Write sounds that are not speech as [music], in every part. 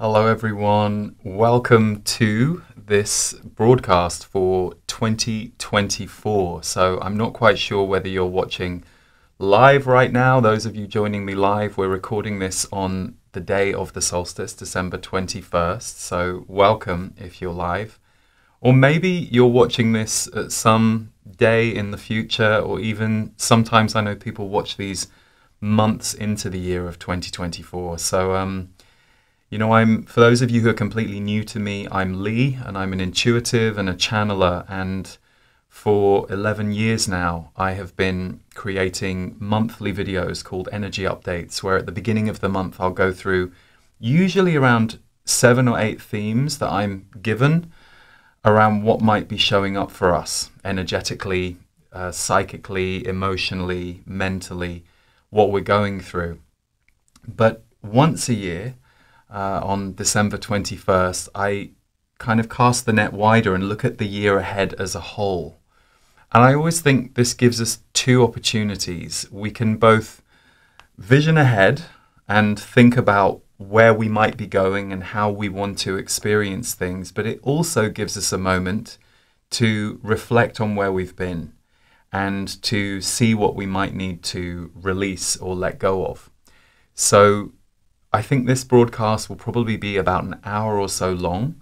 Hello, everyone. Welcome to this broadcast for 2024. So, I'm not quite sure whether you're watching live right now. Those of you joining me live, we're recording this on the day of the solstice, December 21st. So, welcome if you're live. Or maybe you're watching this at some day in the future, or even sometimes I know people watch these months into the year of 2024. So, um, you know, I'm for those of you who are completely new to me, I'm Lee, and I'm an intuitive and a channeler. And for 11 years now, I have been creating monthly videos called Energy Updates, where at the beginning of the month, I'll go through usually around seven or eight themes that I'm given around what might be showing up for us energetically, uh, psychically, emotionally, mentally what we're going through. But once a year, uh, on December 21st, I kind of cast the net wider and look at the year ahead as a whole. And I always think this gives us two opportunities. We can both vision ahead and think about where we might be going and how we want to experience things, but it also gives us a moment to reflect on where we've been and to see what we might need to release or let go of. So I think this broadcast will probably be about an hour or so long,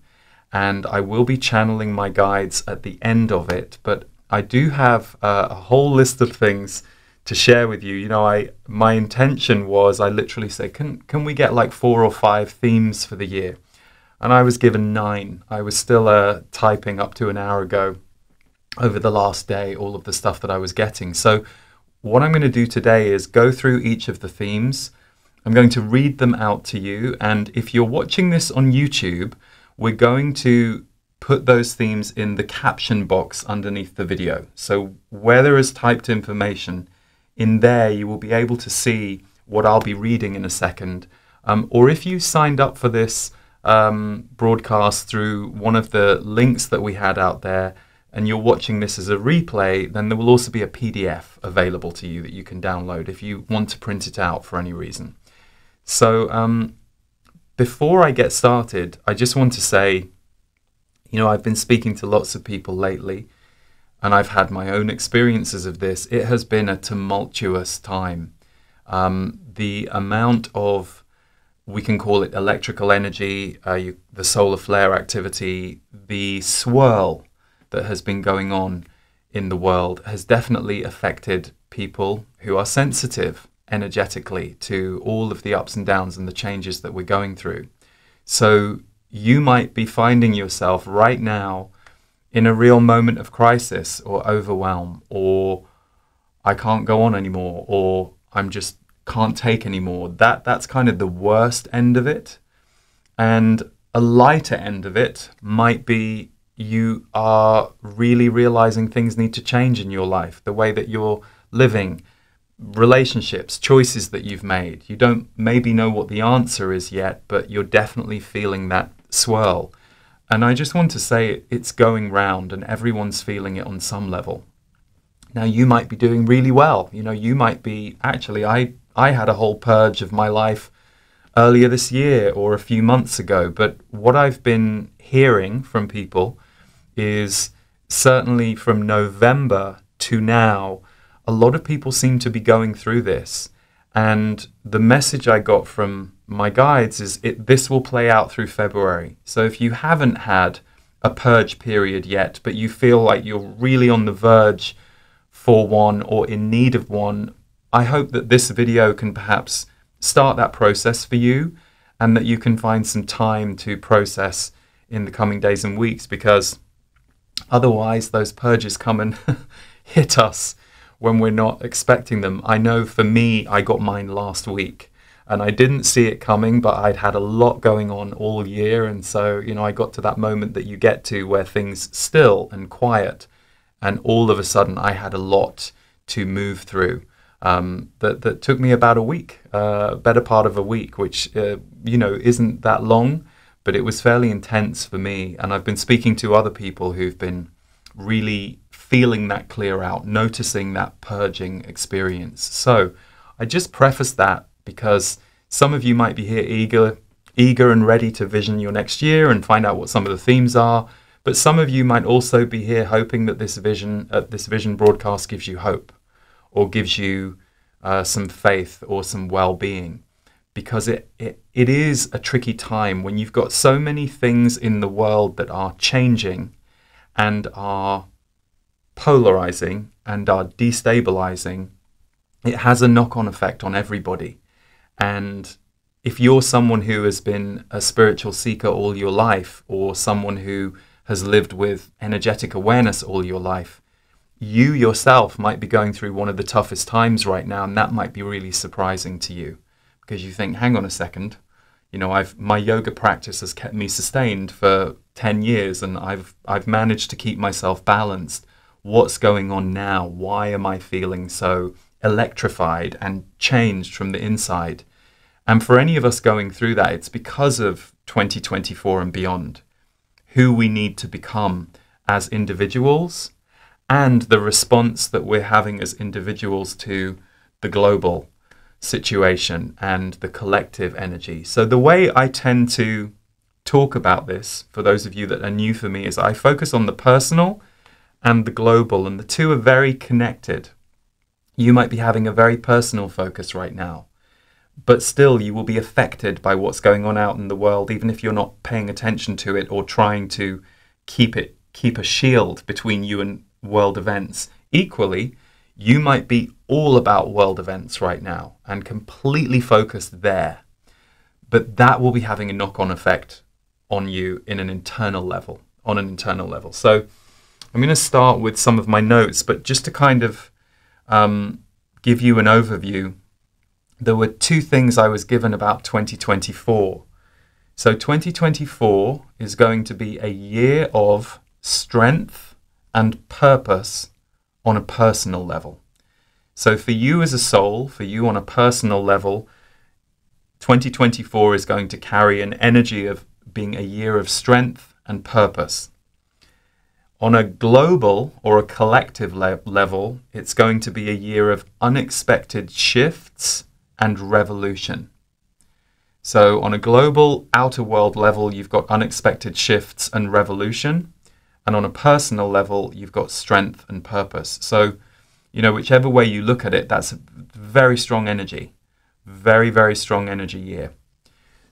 and I will be channeling my guides at the end of it. But I do have uh, a whole list of things to share with you. You know, I my intention was I literally said, can can we get like four or five themes for the year? And I was given nine. I was still uh, typing up to an hour ago over the last day all of the stuff that I was getting. So, what I'm going to do today is go through each of the themes. I'm going to read them out to you. And if you're watching this on YouTube, we're going to put those themes in the caption box underneath the video. So, where there is typed information, in there you will be able to see what I'll be reading in a second. Um, or if you signed up for this um, broadcast through one of the links that we had out there, and you're watching this as a replay, then there will also be a PDF available to you that you can download if you want to print it out for any reason. So, um, before I get started, I just want to say, you know, I've been speaking to lots of people lately, and I've had my own experiences of this. It has been a tumultuous time. Um, the amount of, we can call it electrical energy, uh, you, the solar flare activity, the swirl that has been going on in the world has definitely affected people who are sensitive energetically to all of the ups and downs and the changes that we're going through. So you might be finding yourself right now in a real moment of crisis or overwhelm or I can't go on anymore or I'm just can't take anymore. That that's kind of the worst end of it. And a lighter end of it might be you are really realizing things need to change in your life, the way that you're living, relationships, choices that you've made. You don't maybe know what the answer is yet, but you're definitely feeling that swirl. And I just want to say it's going round and everyone's feeling it on some level. Now you might be doing really well. You know, you might be actually I I had a whole purge of my life earlier this year or a few months ago, but what I've been hearing from people is certainly from November to now, a lot of people seem to be going through this. And the message I got from my guides is it, this will play out through February. So if you haven't had a purge period yet, but you feel like you're really on the verge for one or in need of one, I hope that this video can perhaps start that process for you and that you can find some time to process in the coming days and weeks because Otherwise, those purges come and [laughs] hit us when we're not expecting them. I know for me, I got mine last week and I didn't see it coming, but I'd had a lot going on all year. And so, you know, I got to that moment that you get to where things still and quiet. And all of a sudden, I had a lot to move through. Um, that, that took me about a week, uh, better part of a week, which, uh, you know, isn't that long but it was fairly intense for me. And I've been speaking to other people who've been really feeling that clear out, noticing that purging experience. So I just preface that because some of you might be here eager eager and ready to vision your next year and find out what some of the themes are. But some of you might also be here hoping that this vision, uh, this vision broadcast gives you hope or gives you uh, some faith or some well-being because it, it, it is a tricky time when you've got so many things in the world that are changing and are polarizing and are destabilizing. It has a knock on effect on everybody. And if you're someone who has been a spiritual seeker all your life or someone who has lived with energetic awareness all your life, you yourself might be going through one of the toughest times right now, and that might be really surprising to you because you think, hang on a second, you know, I've my yoga practice has kept me sustained for 10 years and I've I've managed to keep myself balanced. What's going on now? Why am I feeling so electrified and changed from the inside? And for any of us going through that, it's because of 2024 and beyond, who we need to become as individuals and the response that we're having as individuals to the global situation and the collective energy. So, the way I tend to talk about this, for those of you that are new for me, is I focus on the personal and the global, and the two are very connected. You might be having a very personal focus right now, but still you will be affected by what's going on out in the world, even if you're not paying attention to it or trying to keep it keep a shield between you and world events. Equally, you might be all about world events right now and completely focused there. But that will be having a knock on effect on you in an internal level, on an internal level. So I'm going to start with some of my notes, but just to kind of um, give you an overview, there were two things I was given about 2024. So 2024 is going to be a year of strength and purpose on a personal level. So, for you as a soul, for you on a personal level, 2024 is going to carry an energy of being a year of strength and purpose. On a global or a collective le- level, it's going to be a year of unexpected shifts and revolution. So, on a global outer world level, you've got unexpected shifts and revolution. And on a personal level, you've got strength and purpose. So, you know, whichever way you look at it, that's a very strong energy. Very, very strong energy year.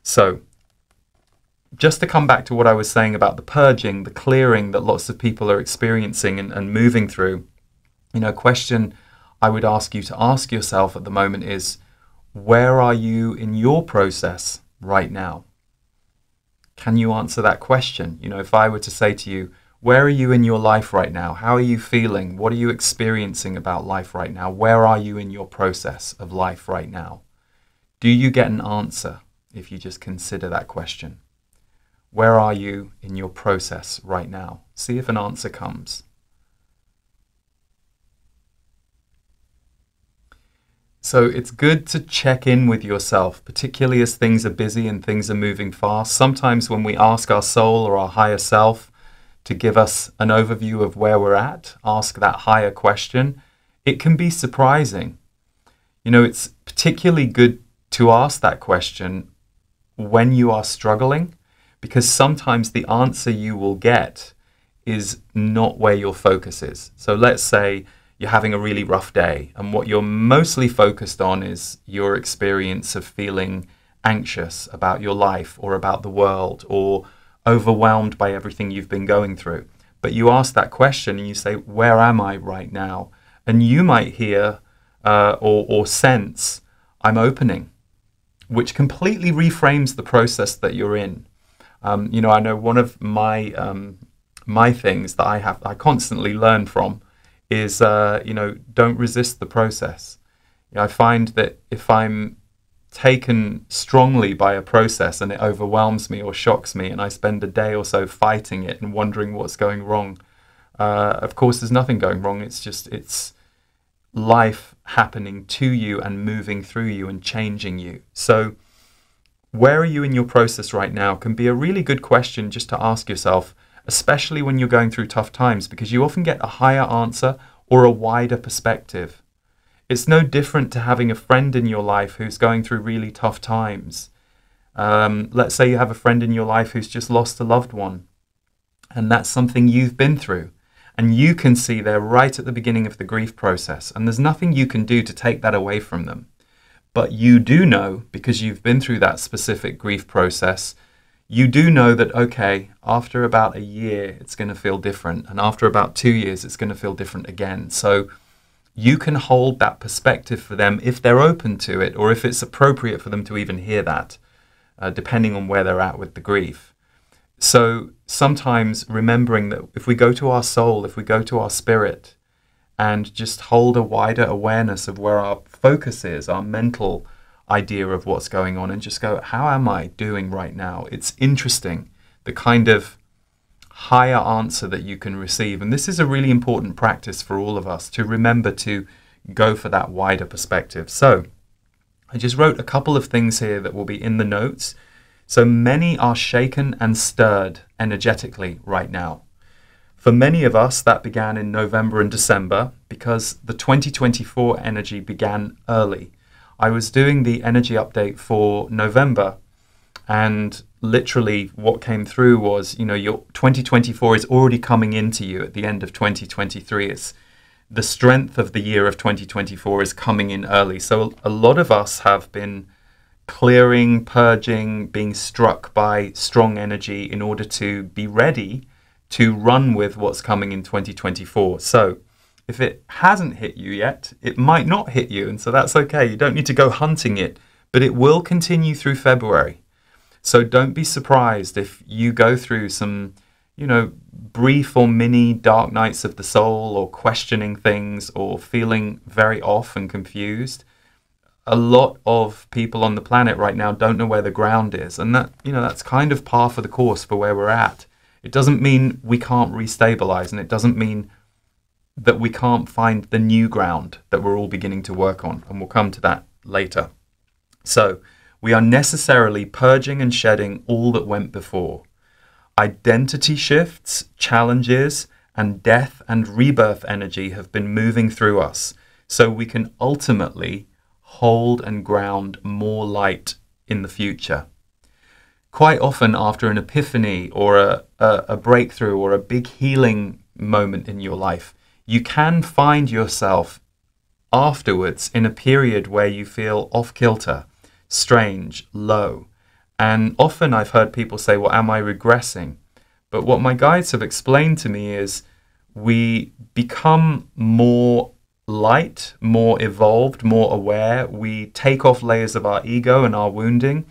So, just to come back to what I was saying about the purging, the clearing that lots of people are experiencing and, and moving through, you know, a question I would ask you to ask yourself at the moment is where are you in your process right now? Can you answer that question? You know, if I were to say to you, where are you in your life right now? How are you feeling? What are you experiencing about life right now? Where are you in your process of life right now? Do you get an answer if you just consider that question? Where are you in your process right now? See if an answer comes. So it's good to check in with yourself, particularly as things are busy and things are moving fast. Sometimes when we ask our soul or our higher self, to give us an overview of where we're at, ask that higher question, it can be surprising. You know, it's particularly good to ask that question when you are struggling because sometimes the answer you will get is not where your focus is. So let's say you're having a really rough day, and what you're mostly focused on is your experience of feeling anxious about your life or about the world or overwhelmed by everything you've been going through. But you ask that question and you say, Where am I right now? And you might hear uh, or, or sense, I'm opening, which completely reframes the process that you're in. Um, you know, I know one of my um, my things that I have I constantly learn from is uh, you know don't resist the process. You know, I find that if I'm taken strongly by a process and it overwhelms me or shocks me, and I spend a day or so fighting it and wondering what's going wrong. Uh, of course, there's nothing going wrong. It's just it's life happening to you and moving through you and changing you. So, where are you in your process right now can be a really good question just to ask yourself, especially when you're going through tough times, because you often get a higher answer or a wider perspective. It's no different to having a friend in your life who's going through really tough times. Um, let's say you have a friend in your life who's just lost a loved one, and that's something you've been through. And you can see they're right at the beginning of the grief process, and there's nothing you can do to take that away from them. But you do know, because you've been through that specific grief process, you do know that, okay, after about a year, it's going to feel different. And after about two years, it's going to feel different again. So you can hold that perspective for them if they're open to it or if it's appropriate for them to even hear that, uh, depending on where they're at with the grief. So sometimes remembering that if we go to our soul, if we go to our spirit, and just hold a wider awareness of where our focus is, our mental idea of what's going on and just go, how am I doing right now? It's interesting the kind of higher answer that you can receive. And this is a really important practice for all of us to remember to go for that wider perspective. So I just wrote a couple of things here that will be in the notes. So many are shaken and stirred energetically right now. For many of us, that began in November and December because the 2024 energy began early. I was doing the energy update for November, and literally what came through was, you know, your 2024 is already coming into you at the end of 2023. It's the strength of the year of 2024 is coming in early. So a lot of us have been clearing, purging, being struck by strong energy in order to be ready to run with what's coming in 2024. So if it hasn't hit you yet, it might not hit you. And so that's okay. You don't need to go hunting it, but it will continue through February. So don't be surprised if you go through some, you know, brief or mini dark nights of the soul or questioning things or feeling very off and confused. A lot of people on the planet right now don't know where the ground is. And that, you know, that's kind of par for the course for where we're at. It doesn't mean we can't restabilize and it doesn't mean that we can't find the new ground that we're all beginning to work on, and we'll come to that later. So, we are necessarily purging and shedding all that went before. Identity shifts, challenges, and death and rebirth energy have been moving through us, so we can ultimately hold and ground more light in the future. Quite often, after an epiphany or a, a, a breakthrough or a big healing moment in your life, you can find yourself afterwards in a period where you feel off kilter, strange, low. And often I've heard people say, Well, am I regressing? But what my guides have explained to me is we become more light, more evolved, more aware. We take off layers of our ego and our wounding,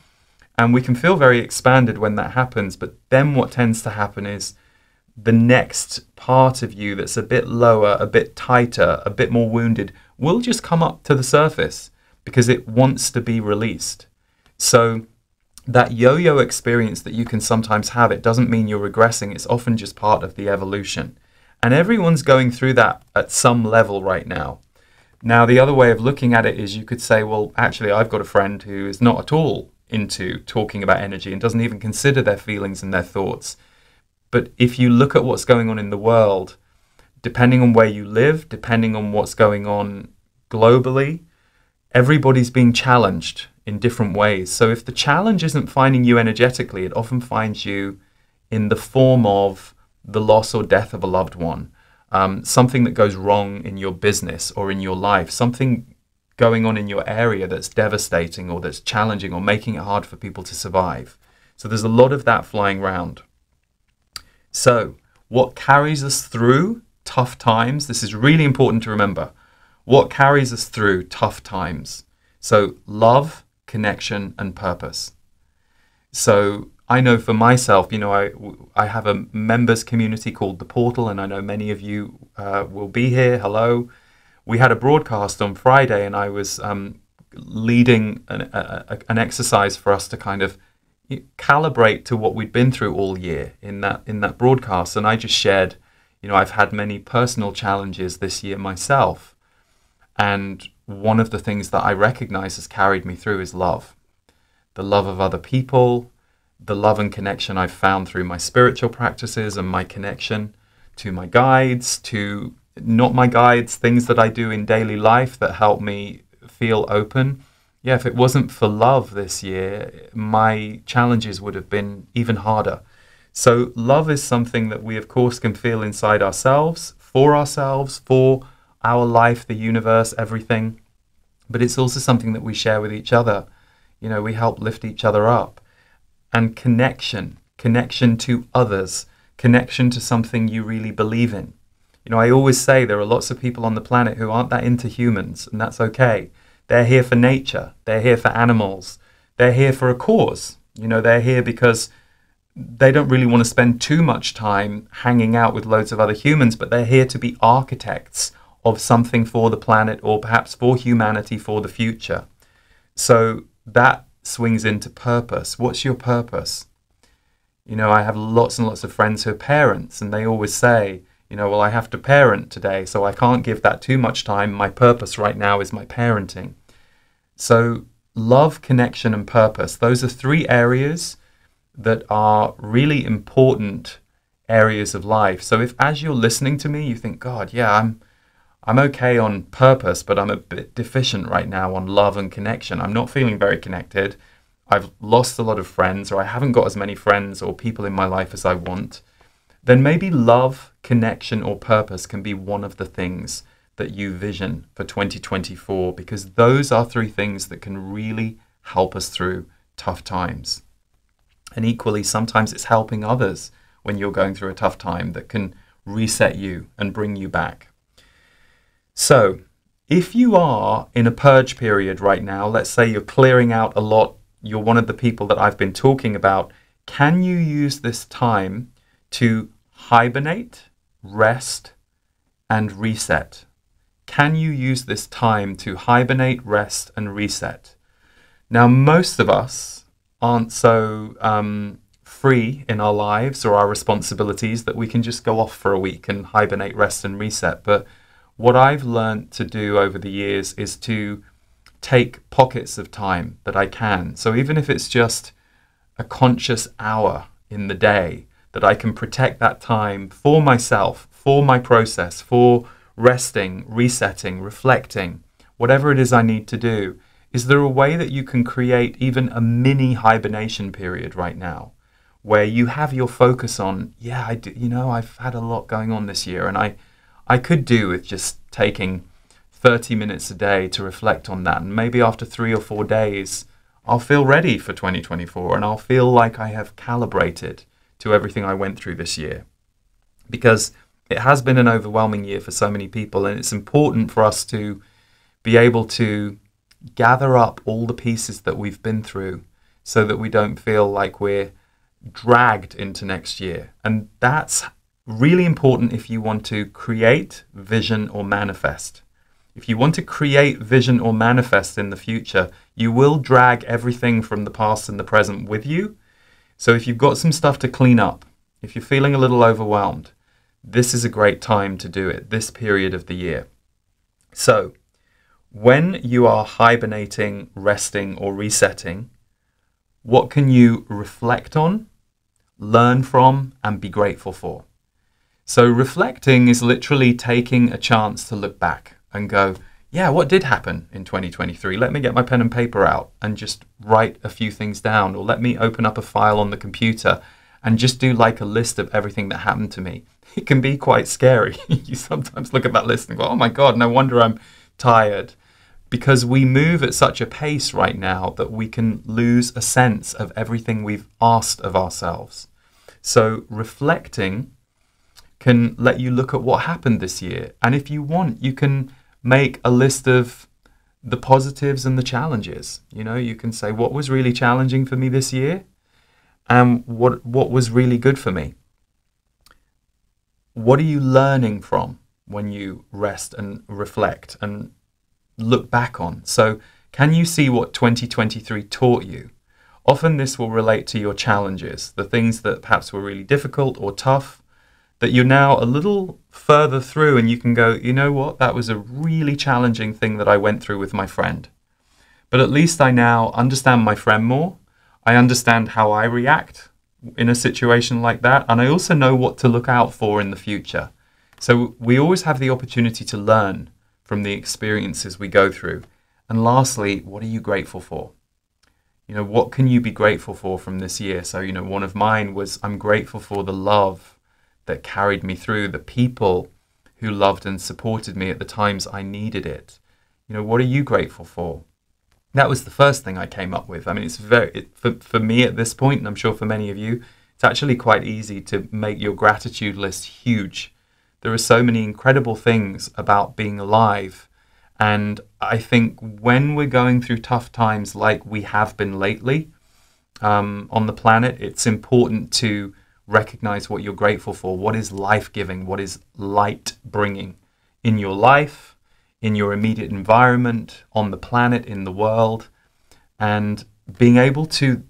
and we can feel very expanded when that happens. But then what tends to happen is the next part of you that's a bit lower, a bit tighter, a bit more wounded will just come up to the surface because it wants to be released. So that yo-yo experience that you can sometimes have, it doesn't mean you're regressing. It's often just part of the evolution. And everyone's going through that at some level right now. Now, the other way of looking at it is you could say, well, actually, I've got a friend who is not at all into talking about energy and doesn't even consider their feelings and their thoughts. But if you look at what's going on in the world, depending on where you live, depending on what's going on globally, everybody's being challenged in different ways. So if the challenge isn't finding you energetically, it often finds you in the form of the loss or death of a loved one, um, something that goes wrong in your business or in your life, something going on in your area that's devastating or that's challenging or making it hard for people to survive. So there's a lot of that flying around. So, what carries us through tough times? This is really important to remember. What carries us through tough times? So, love, connection, and purpose. So, I know for myself, you know, I, I have a members community called The Portal, and I know many of you uh, will be here. Hello. We had a broadcast on Friday, and I was um, leading an, a, an exercise for us to kind of calibrate to what we'd been through all year in that in that broadcast. And I just shared, you know, I've had many personal challenges this year myself, and one of the things that I recognize has carried me through is love, the love of other people, the love and connection I've found through my spiritual practices and my connection to my guides, to not my guides, things that I do in daily life that help me feel open yeah, if it wasn't for love this year, my challenges would have been even harder. So, love is something that we, of course, can feel inside ourselves, for ourselves, for our life, the universe, everything. But it's also something that we share with each other. You know, we help lift each other up. And connection, connection to others, connection to something you really believe in. You know, I always say there are lots of people on the planet who aren't that into humans, and that's okay. They're here for nature, they're here for animals, they're here for a cause. You know, they're here because they don't really want to spend too much time hanging out with loads of other humans, but they're here to be architects of something for the planet or perhaps for humanity for the future. So that swings into purpose. What's your purpose? You know, I have lots and lots of friends who are parents, and they always say, you know, well, I have to parent today, so I can't give that too much time. My purpose right now is my parenting. So, love, connection, and purpose, those are three areas that are really important areas of life. So, if as you're listening to me, you think, God, yeah, I'm. I'm okay on purpose, but I'm a bit deficient right now on love and connection. I'm not feeling very connected. I've lost a lot of friends, or I haven't got as many friends or people in my life as I want then maybe love, connection, or purpose can be one of the things that you vision for 2024 because those are three things that can really help us through tough times. And equally, sometimes it's helping others when you're going through a tough time that can reset you and bring you back. So, if you are in a purge period right now, let's say you're clearing out a lot, you're one of the people that I've been talking about, can you use this time to hibernate, rest, and reset. Can you use this time to hibernate, rest, and reset? Now, most of us aren't so um, free in our lives or our responsibilities that we can just go off for a week and hibernate, rest, and reset. But what I've learned to do over the years is to take pockets of time that I can. So even if it's just a conscious hour in the day, that I can protect that time for myself, for my process, for resting, resetting, reflecting, whatever it is I need to do. Is there a way that you can create even a mini hibernation period right now? Where you have your focus on, yeah, I do, you know, I've had a lot going on this year and I I could do with just taking 30 minutes a day to reflect on that. And maybe after 3 or 4 days I'll feel ready for 2024 and I'll feel like I have calibrated to everything I went through this year. Because it has been an overwhelming year for so many people, and it's important for us to be able to gather up all the pieces that we've been through so that we don't feel like we're dragged into next year. And that's really important if you want to create, vision, or manifest. If you want to create, vision, or manifest in the future, you will drag everything from the past and the present with you so if you've got some stuff to clean up, if you're feeling a little overwhelmed, this is a great time to do it, this period of the year. So, when you are hibernating, resting, or resetting, what can you reflect on, learn from, and be grateful for? So, reflecting is literally taking a chance to look back and go, yeah, what did happen in 2023? Let me get my pen and paper out and just write a few things down, or let me open up a file on the computer and just do like a list of everything that happened to me. [laughs] It can be quite scary. [laughs] you sometimes look at that list and go, oh my God, no wonder I'm tired. Because we move at such a pace right now that we can lose a sense of everything we've asked of ourselves. So, reflecting can let you look at what happened this year. And if you want, you can make a list of the positives and the challenges. You know, you can say what was really challenging for me this year and what what was really good for me. What are you learning from when you rest and reflect and look back on? So, can you see what 2023 taught you? Often this will relate to your challenges, the things that perhaps were really difficult or tough, that you're now a little further through and you can go, you know what, that was a really challenging thing that I went through with my friend. But at least I now understand my friend more. I understand how I react in a situation like that. And I also know what to look out for in the future. So we always have the opportunity to learn from the experiences we go through. And lastly, what are you grateful for? You know, what can you be grateful for from this year? So, you know, one of mine was I'm grateful for the love that carried me through, the people who loved and supported me at the times I needed it. You know, what are you grateful for? That was the first thing I came up with. I mean, it's very, it, for, for me at this point, and I'm sure for many of you, it's actually quite easy to make your gratitude list huge. There are so many incredible things about being alive. And I think when we're going through tough times like we have been lately um, on the planet, it's important to recognize what you're grateful for. What is life giving? What is light bringing in your life, in your immediate environment, on the planet, in the world? And being able to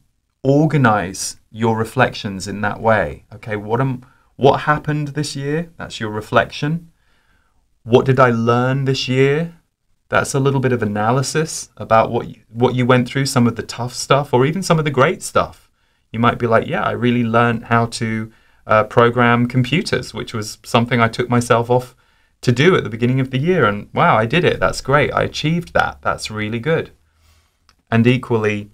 organize your reflections in that way. Okay, what am what happened this year? That's your reflection. What did I learn this year? That's a little bit of analysis about what you, what you went through, some of the tough stuff, or even some of the great stuff. You might be like, yeah, I really learned how to uh, program computers, which was something I took myself off to do at the beginning of the year. And wow, I did it. That's great. I achieved that. That's really good. And equally,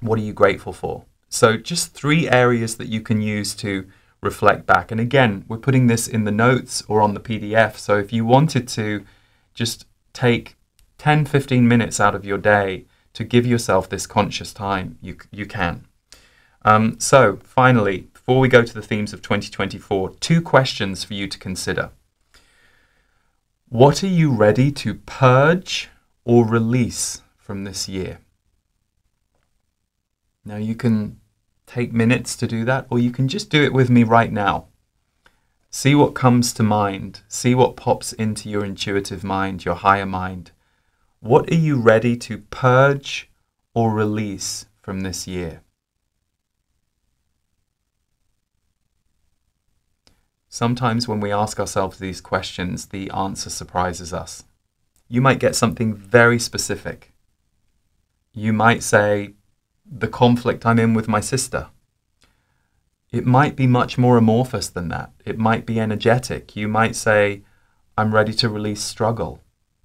what are you grateful for? So, just three areas that you can use to reflect back. And again, we're putting this in the notes or on the PDF. So, if you wanted to just take 10, 15 minutes out of your day to give yourself this conscious time, you, you can. Um, so, finally, before we go to the themes of 2024, two questions for you to consider. What are you ready to purge or release from this year? Now, you can take minutes to do that, or you can just do it with me right now. See what comes to mind. See what pops into your intuitive mind, your higher mind. What are you ready to purge or release from this year? Sometimes when we ask ourselves these questions, the answer surprises us. You might get something very specific. You might say, the conflict I'm in with my sister. It might be much more amorphous than that. It might be energetic. You might say, I'm ready to release struggle.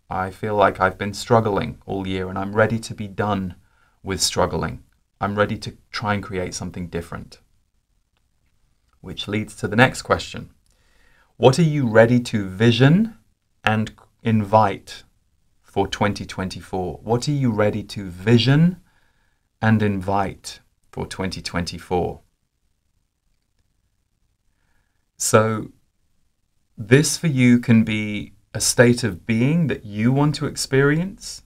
I feel like I've been struggling all year and I'm ready to be done with struggling. I'm ready to try and create something different. Which leads to the next question What are you ready to vision and invite for 2024? What are you ready to vision and invite for 2024. So, this for you can be a state of being that you want to experience.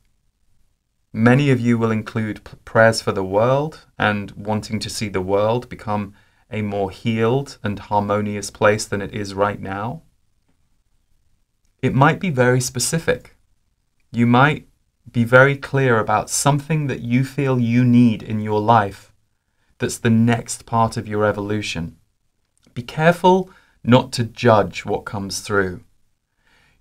Many of you will include prayers for the world and wanting to see the world become a more healed and harmonious place than it is right now. It might be very specific. You might be very clear about something that you feel you need in your life that's the next part of your evolution. Be careful not to judge what comes through.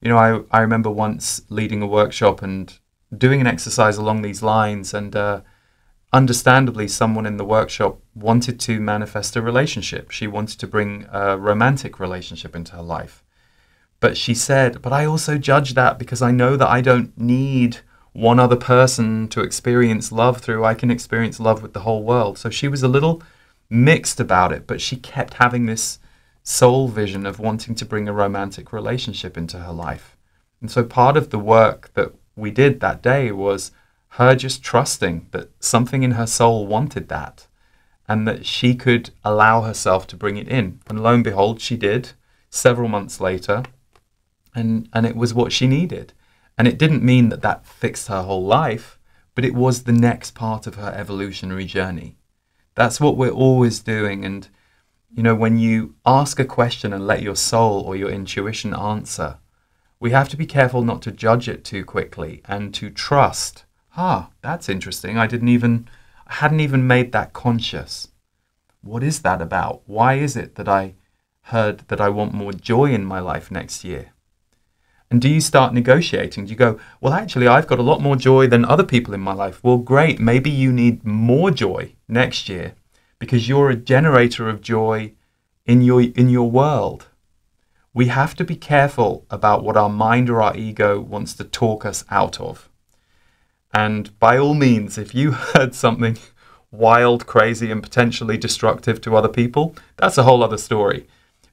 You know, I, I remember once leading a workshop and doing an exercise along these lines, and uh, understandably, someone in the workshop wanted to manifest a relationship. She wanted to bring a romantic relationship into her life. But she said, But I also judge that because I know that I don't need one other person to experience love through, I can experience love with the whole world. So she was a little mixed about it, but she kept having this soul vision of wanting to bring a romantic relationship into her life. And so part of the work that we did that day was her just trusting that something in her soul wanted that and that she could allow herself to bring it in. And lo and behold, she did several months later. And, and it was what she needed. And it didn't mean that that fixed her whole life, but it was the next part of her evolutionary journey. That's what we're always doing. And, you know, when you ask a question and let your soul or your intuition answer, we have to be careful not to judge it too quickly and to trust, ah, that's interesting. I didn't even, I hadn't even made that conscious. What is that about? Why is it that I heard that I want more joy in my life next year? And do you start negotiating? Do you go, well, actually, I've got a lot more joy than other people in my life? Well, great. Maybe you need more joy next year because you're a generator of joy in your, in your world. We have to be careful about what our mind or our ego wants to talk us out of. And by all means, if you [laughs] heard something wild, crazy, and potentially destructive to other people, that's a whole other story.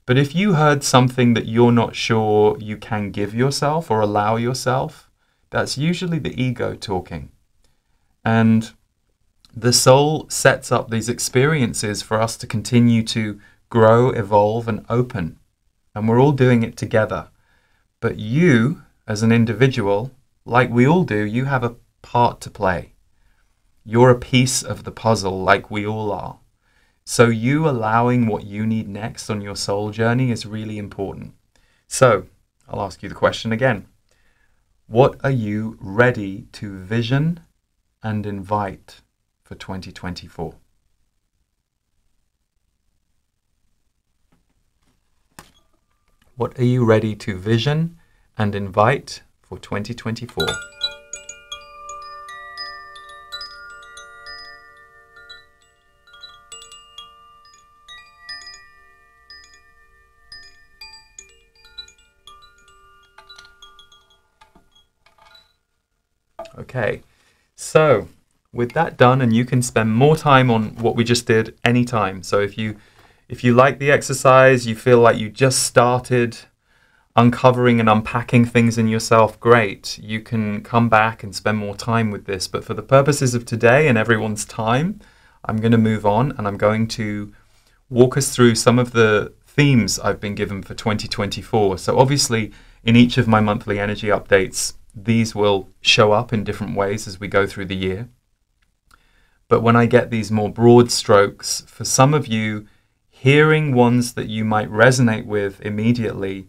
But if you heard something that you're not sure you can give yourself or allow yourself, that's usually the ego talking. And the soul sets up these experiences for us to continue to grow, evolve, and open. And we're all doing it together. But you, as an individual, like we all do, you have a part to play. You're a piece of the puzzle, like we all are. So, you allowing what you need next on your soul journey is really important. So, I'll ask you the question again What are you ready to vision and invite for 2024? What are you ready to vision and invite for 2024? Okay, so with that done, and you can spend more time on what we just did anytime. So if you if you like the exercise, you feel like you just started uncovering and unpacking things in yourself, great. You can come back and spend more time with this. But for the purposes of today and everyone's time, I'm going to move on and I'm going to walk us through some of the themes I've been given for 2024. So obviously, in each of my monthly energy updates, these will show up in different ways as we go through the year. But when I get these more broad strokes, for some of you, hearing ones that you might resonate with immediately,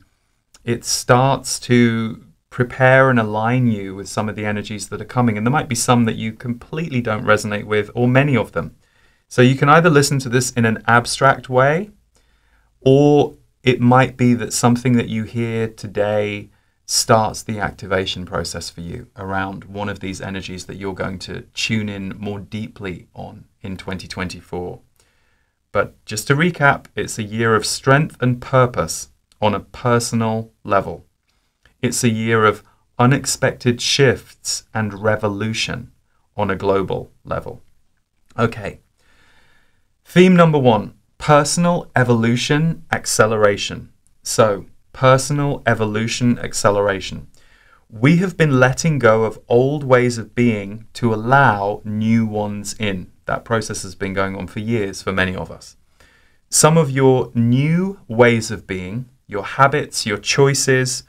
it starts to prepare and align you with some of the energies that are coming. And there might be some that you completely don't resonate with, or many of them. So you can either listen to this in an abstract way, or it might be that something that you hear today starts the activation process for you around one of these energies that you're going to tune in more deeply on in 2024. But just to recap, it's a year of strength and purpose on a personal level. It's a year of unexpected shifts and revolution on a global level. Okay. Theme number one personal evolution acceleration. So, personal evolution acceleration. We have been letting go of old ways of being to allow new ones in. That process has been going on for years for many of us. Some of your new ways of being, your habits, your choices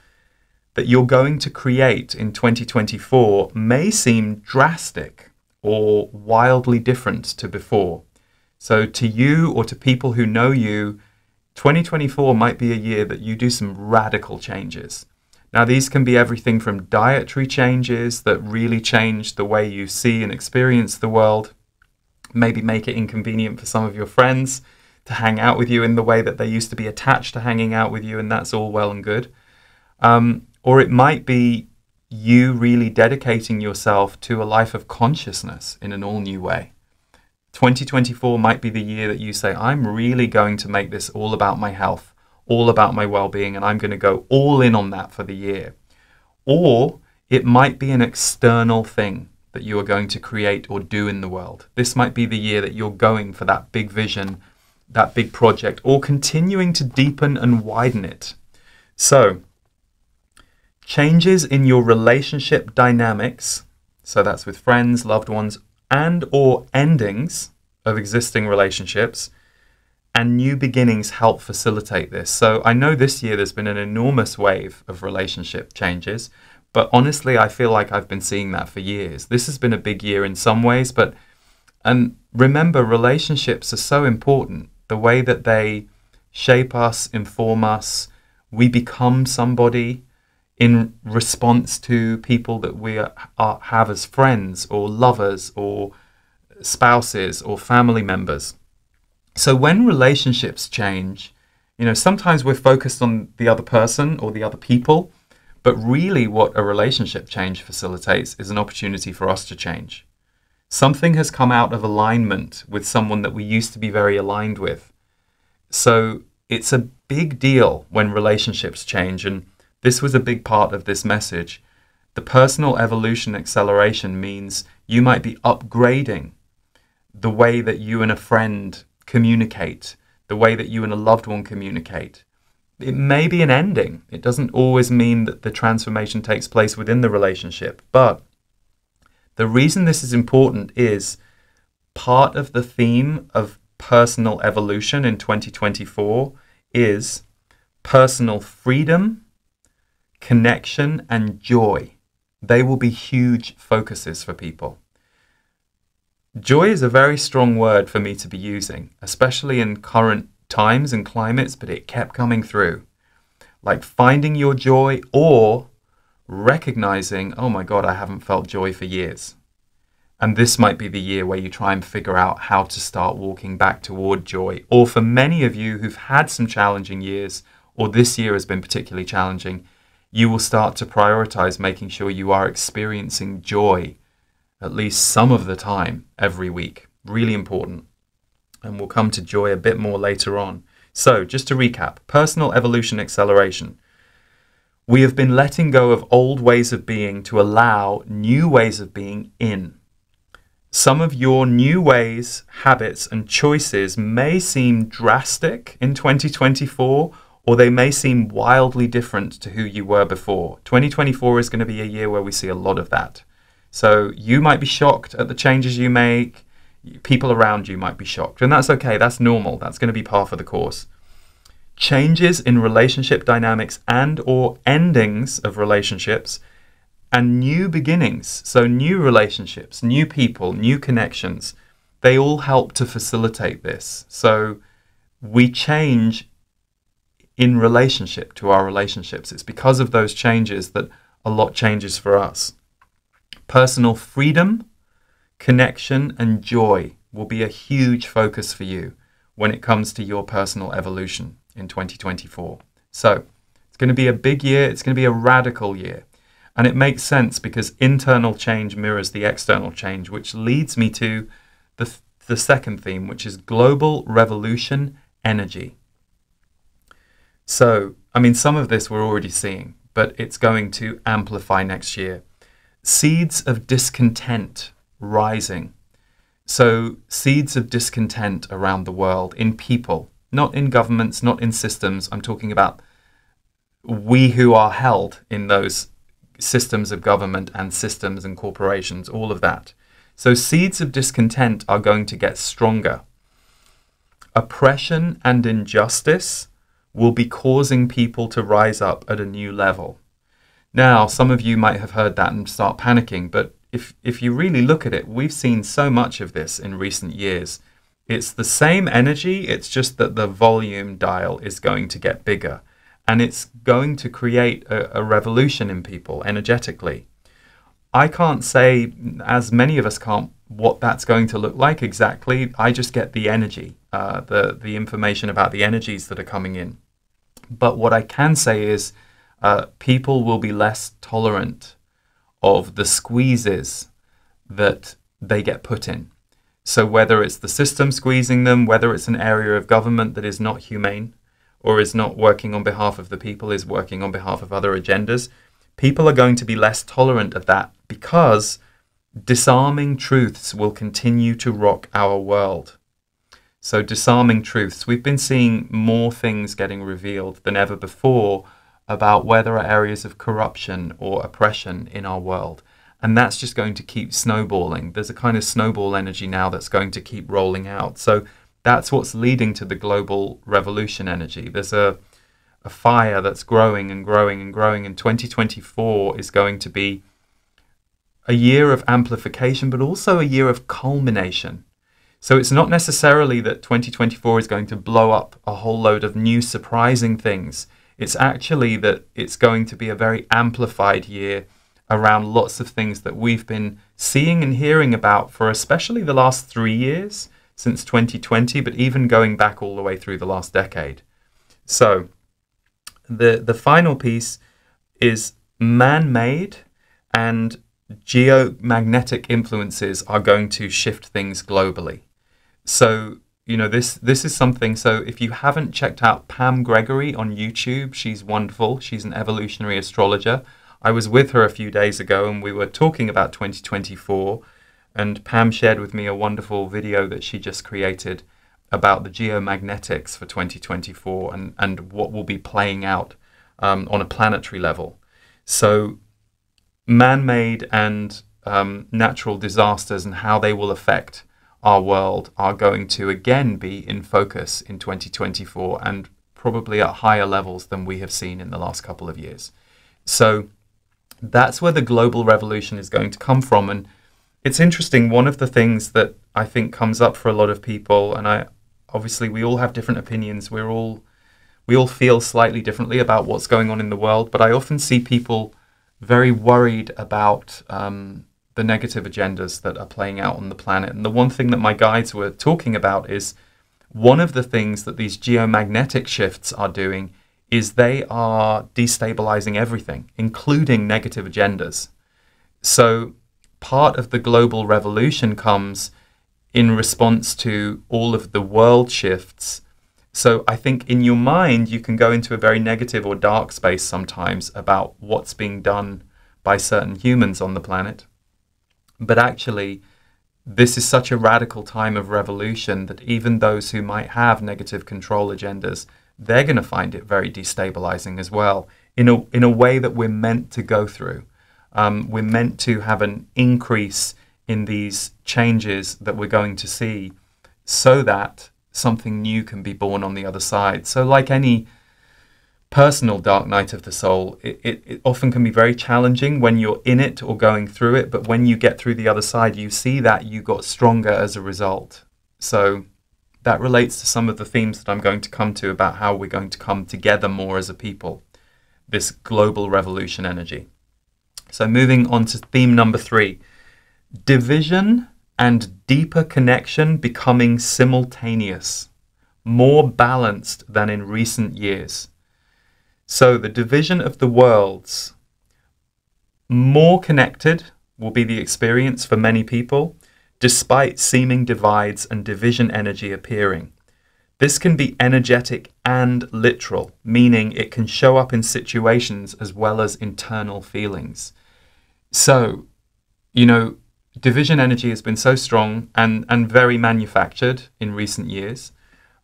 that you're going to create in 2024 may seem drastic or wildly different to before. So, to you or to people who know you, 2024 might be a year that you do some radical changes. Now, these can be everything from dietary changes that really change the way you see and experience the world, maybe make it inconvenient for some of your friends to hang out with you in the way that they used to be attached to hanging out with you, and that's all well and good. Um, or it might be you really dedicating yourself to a life of consciousness in an all new way. 2024 might be the year that you say, I'm really going to make this all about my health, all about my well being, and I'm going to go all in on that for the year. Or it might be an external thing that you are going to create or do in the world. This might be the year that you're going for that big vision, that big project, or continuing to deepen and widen it. So, changes in your relationship dynamics, so that's with friends, loved ones, and or endings of existing relationships and new beginnings help facilitate this. So I know this year there's been an enormous wave of relationship changes, but honestly I feel like I've been seeing that for years. This has been a big year in some ways, but and remember relationships are so important. The way that they shape us, inform us, we become somebody in response to people that we are, are, have as friends or lovers or spouses or family members. So when relationships change, you know, sometimes we're focused on the other person or the other people, but really what a relationship change facilitates is an opportunity for us to change. Something has come out of alignment with someone that we used to be very aligned with. So it's a big deal when relationships change and this was a big part of this message. The personal evolution acceleration means you might be upgrading the way that you and a friend communicate, the way that you and a loved one communicate. It may be an ending. It doesn't always mean that the transformation takes place within the relationship. But the reason this is important is part of the theme of personal evolution in 2024 is personal freedom, connection, and joy. They will be huge focuses for people. Joy is a very strong word for me to be using, especially in current times and climates, but it kept coming through. Like finding your joy or recognizing, oh my God, I haven't felt joy for years. And this might be the year where you try and figure out how to start walking back toward joy. Or for many of you who've had some challenging years, or this year has been particularly challenging, you will start to prioritize making sure you are experiencing joy at least some of the time every week. Really important. And we'll come to joy a bit more later on. So, just to recap personal evolution acceleration. We have been letting go of old ways of being to allow new ways of being in. Some of your new ways, habits, and choices may seem drastic in 2024, or they may seem wildly different to who you were before. 2024 is going to be a year where we see a lot of that. So you might be shocked at the changes you make. People around you might be shocked. And that's okay. That's normal. That's going to be par for the course. Changes in relationship dynamics and or endings of relationships and new beginnings. So new relationships, new people, new connections. They all help to facilitate this. So we change in relationship to our relationships. It's because of those changes that a lot changes for us. Personal freedom, connection, and joy will be a huge focus for you when it comes to your personal evolution in 2024. So, it's going to be a big year, it's going to be a radical year. And it makes sense because internal change mirrors the external change, which leads me to the, the second theme, which is global revolution energy. So, I mean, some of this we're already seeing, but it's going to amplify next year seeds of discontent rising. So, seeds of discontent around the world in people, not in governments, not in systems. I'm talking about we who are held in those systems of government and systems and corporations, all of that. So, seeds of discontent are going to get stronger. Oppression and injustice will be causing people to rise up at a new level. Now, some of you might have heard that and start panicking, but if, if you really look at it, we've seen so much of this in recent years. It's the same energy, it's just that the volume dial is going to get bigger. And it's going to create a, a revolution in people energetically. I can't say, as many of us can't, what that's going to look like exactly. I just get the energy, uh, the, the information about the energies that are coming in. But what I can say is uh, people will be less tolerant of the squeezes that they get put in. So, whether it's the system squeezing them, whether it's an area of government that is not humane or is not working on behalf of the people, is working on behalf of other agendas, people are going to be less tolerant of that because disarming truths will continue to rock our world. So, disarming truths. We've been seeing more things getting revealed than ever before about where there are areas of corruption or oppression in our world. And that's just going to keep snowballing. There's a kind of snowball energy now that's going to keep rolling out. So that's what's leading to the global revolution energy. There's a, a fire that's growing and growing and growing, and 2024 is going to be a year of amplification, but also a year of culmination. So it's not necessarily that 2024 is going to blow up a whole load of new surprising things. It's actually that it's going to be a very amplified year around lots of things that we've been seeing and hearing about for especially the last three years since 2020, but even going back all the way through the last decade. So, the, the final piece is man made and geomagnetic influences are going to shift things globally. So, you know this this is something so if you haven't checked out pam gregory on youtube she's wonderful she's an evolutionary astrologer I was with her a few days ago and we were talking about 2024. And Pam shared with me a wonderful video that she just created about the geomagnetics for 2024 and, and what will be playing out um, on a planetary level. So, man made and um, natural disasters and how they will affect our world are going to again be in focus in 2024 and probably at higher levels than we have seen in the last couple of years. So that's where the global revolution is going to come from. And it's interesting, one of the things that I think comes up for a lot of people, and I obviously we all have different opinions, we're all we all feel slightly differently about what's going on in the world, but I often see people very worried about um, the negative agendas that are playing out on the planet. And the one thing that my guides were talking about is one of the things that these geomagnetic shifts are doing is they are destabilizing everything, including negative agendas. So part of the global revolution comes in response to all of the world shifts. So I think in your mind, you can go into a very negative or dark space sometimes about what's being done by certain humans on the planet. But actually, this is such a radical time of revolution that even those who might have negative control agendas, they're going to find it very destabilizing as well, in a, in a way that we're meant to go through. Um, we're meant to have an increase in these changes that we're going to see so that something new can be born on the other side. So, like any personal dark night of the soul, it, it, it, often can be very challenging when you're in it or going through it, but when you get through the other side, you see that you got stronger as a result. So that relates to some of the themes that I'm going to come to about how we're going to come together more as a people, this global revolution energy. So moving on to theme number three division and deeper connection becoming simultaneous, more balanced than in recent years. So the division of the worlds, more connected will be the experience for many people, despite seeming divides and division energy appearing. This can be energetic and literal, meaning it can show up in situations as well as internal feelings. So, you know, division energy has been so strong and, and very manufactured in recent years.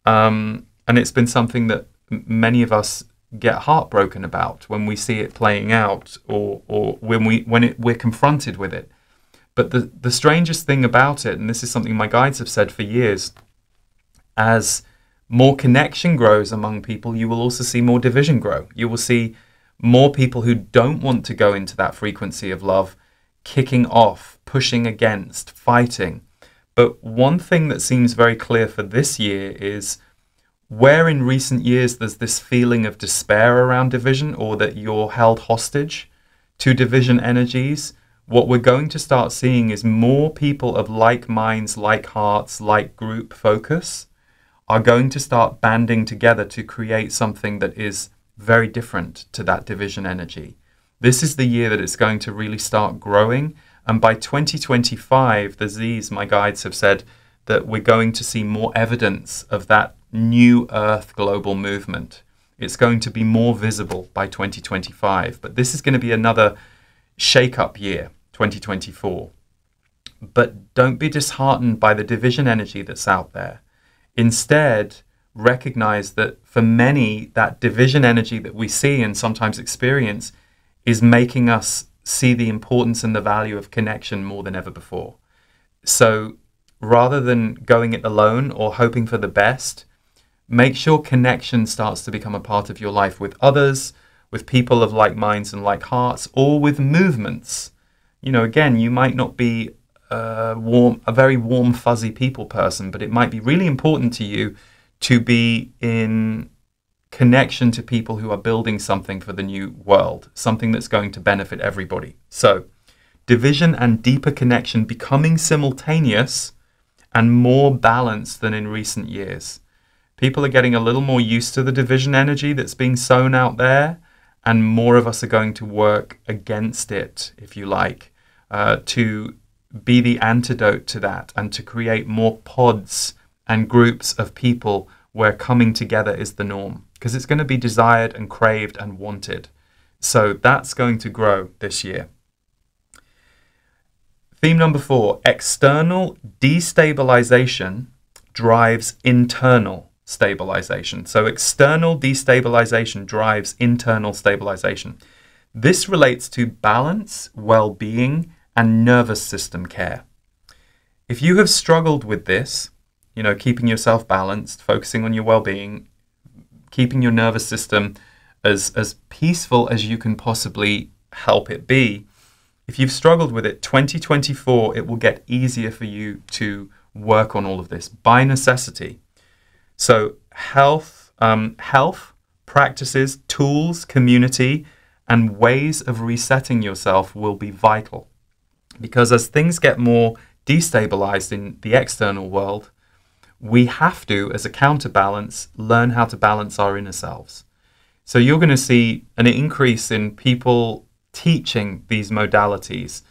Um, and it's been something that many of us get heartbroken about when we see it playing out or or when we when it, we're confronted with it. But the the strangest thing about it, and this is something my guides have said for years, as more connection grows among people, you will also see more division grow. You will see more people who don't want to go into that frequency of love kicking off, pushing against, fighting. But one thing that seems very clear for this year is where in recent years there's this feeling of despair around division or that you're held hostage to division energies, what we're going to start seeing is more people of like minds, like hearts, like group focus are going to start banding together to create something that is very different to that division energy. This is the year that it's going to really start growing. And by 2025, the Z's, my guides have said that we're going to see more evidence of that new Earth global movement. It's going to be more visible by 2025, but this is going to be another shake up year, 2024. But don't be disheartened by the division energy that's out there. Instead, recognize that for many, that division energy that we see and sometimes experience is making us see the importance and the value of connection more than ever before. So rather than going it alone or hoping for the best, make sure connection starts to become a part of your life with others, with people of like minds and like hearts, or with movements. You know, again, you might not be a warm, a very warm, fuzzy people person, but it might be really important to you to be in connection to people who are building something for the new world, something that's going to benefit everybody. So, division and deeper connection becoming simultaneous and more balanced than in recent years people are getting a little more used to the division energy that's being sown out there, and more of us are going to work against it, if you like, uh, to be the antidote to that and to create more pods and groups of people where coming together is the norm because it's going to be desired and craved and wanted. So that's going to grow this year. Theme number four external destabilization drives internal stabilization. So, external destabilization drives internal stabilization. This relates to balance, well being, and nervous system care. If you have struggled with this, you know, keeping yourself balanced, focusing on your well being, keeping your nervous system as, as peaceful as you can possibly help it be, if you've struggled with it, 2024, it will get easier for you to work on all of this by necessity. So, health, um, health practices, tools, community, and ways of resetting yourself will be vital. Because as things get more destabilized in the external world, we have to, as a counterbalance, learn how to balance our inner selves. So you're going to see an increase in people teaching these modalities,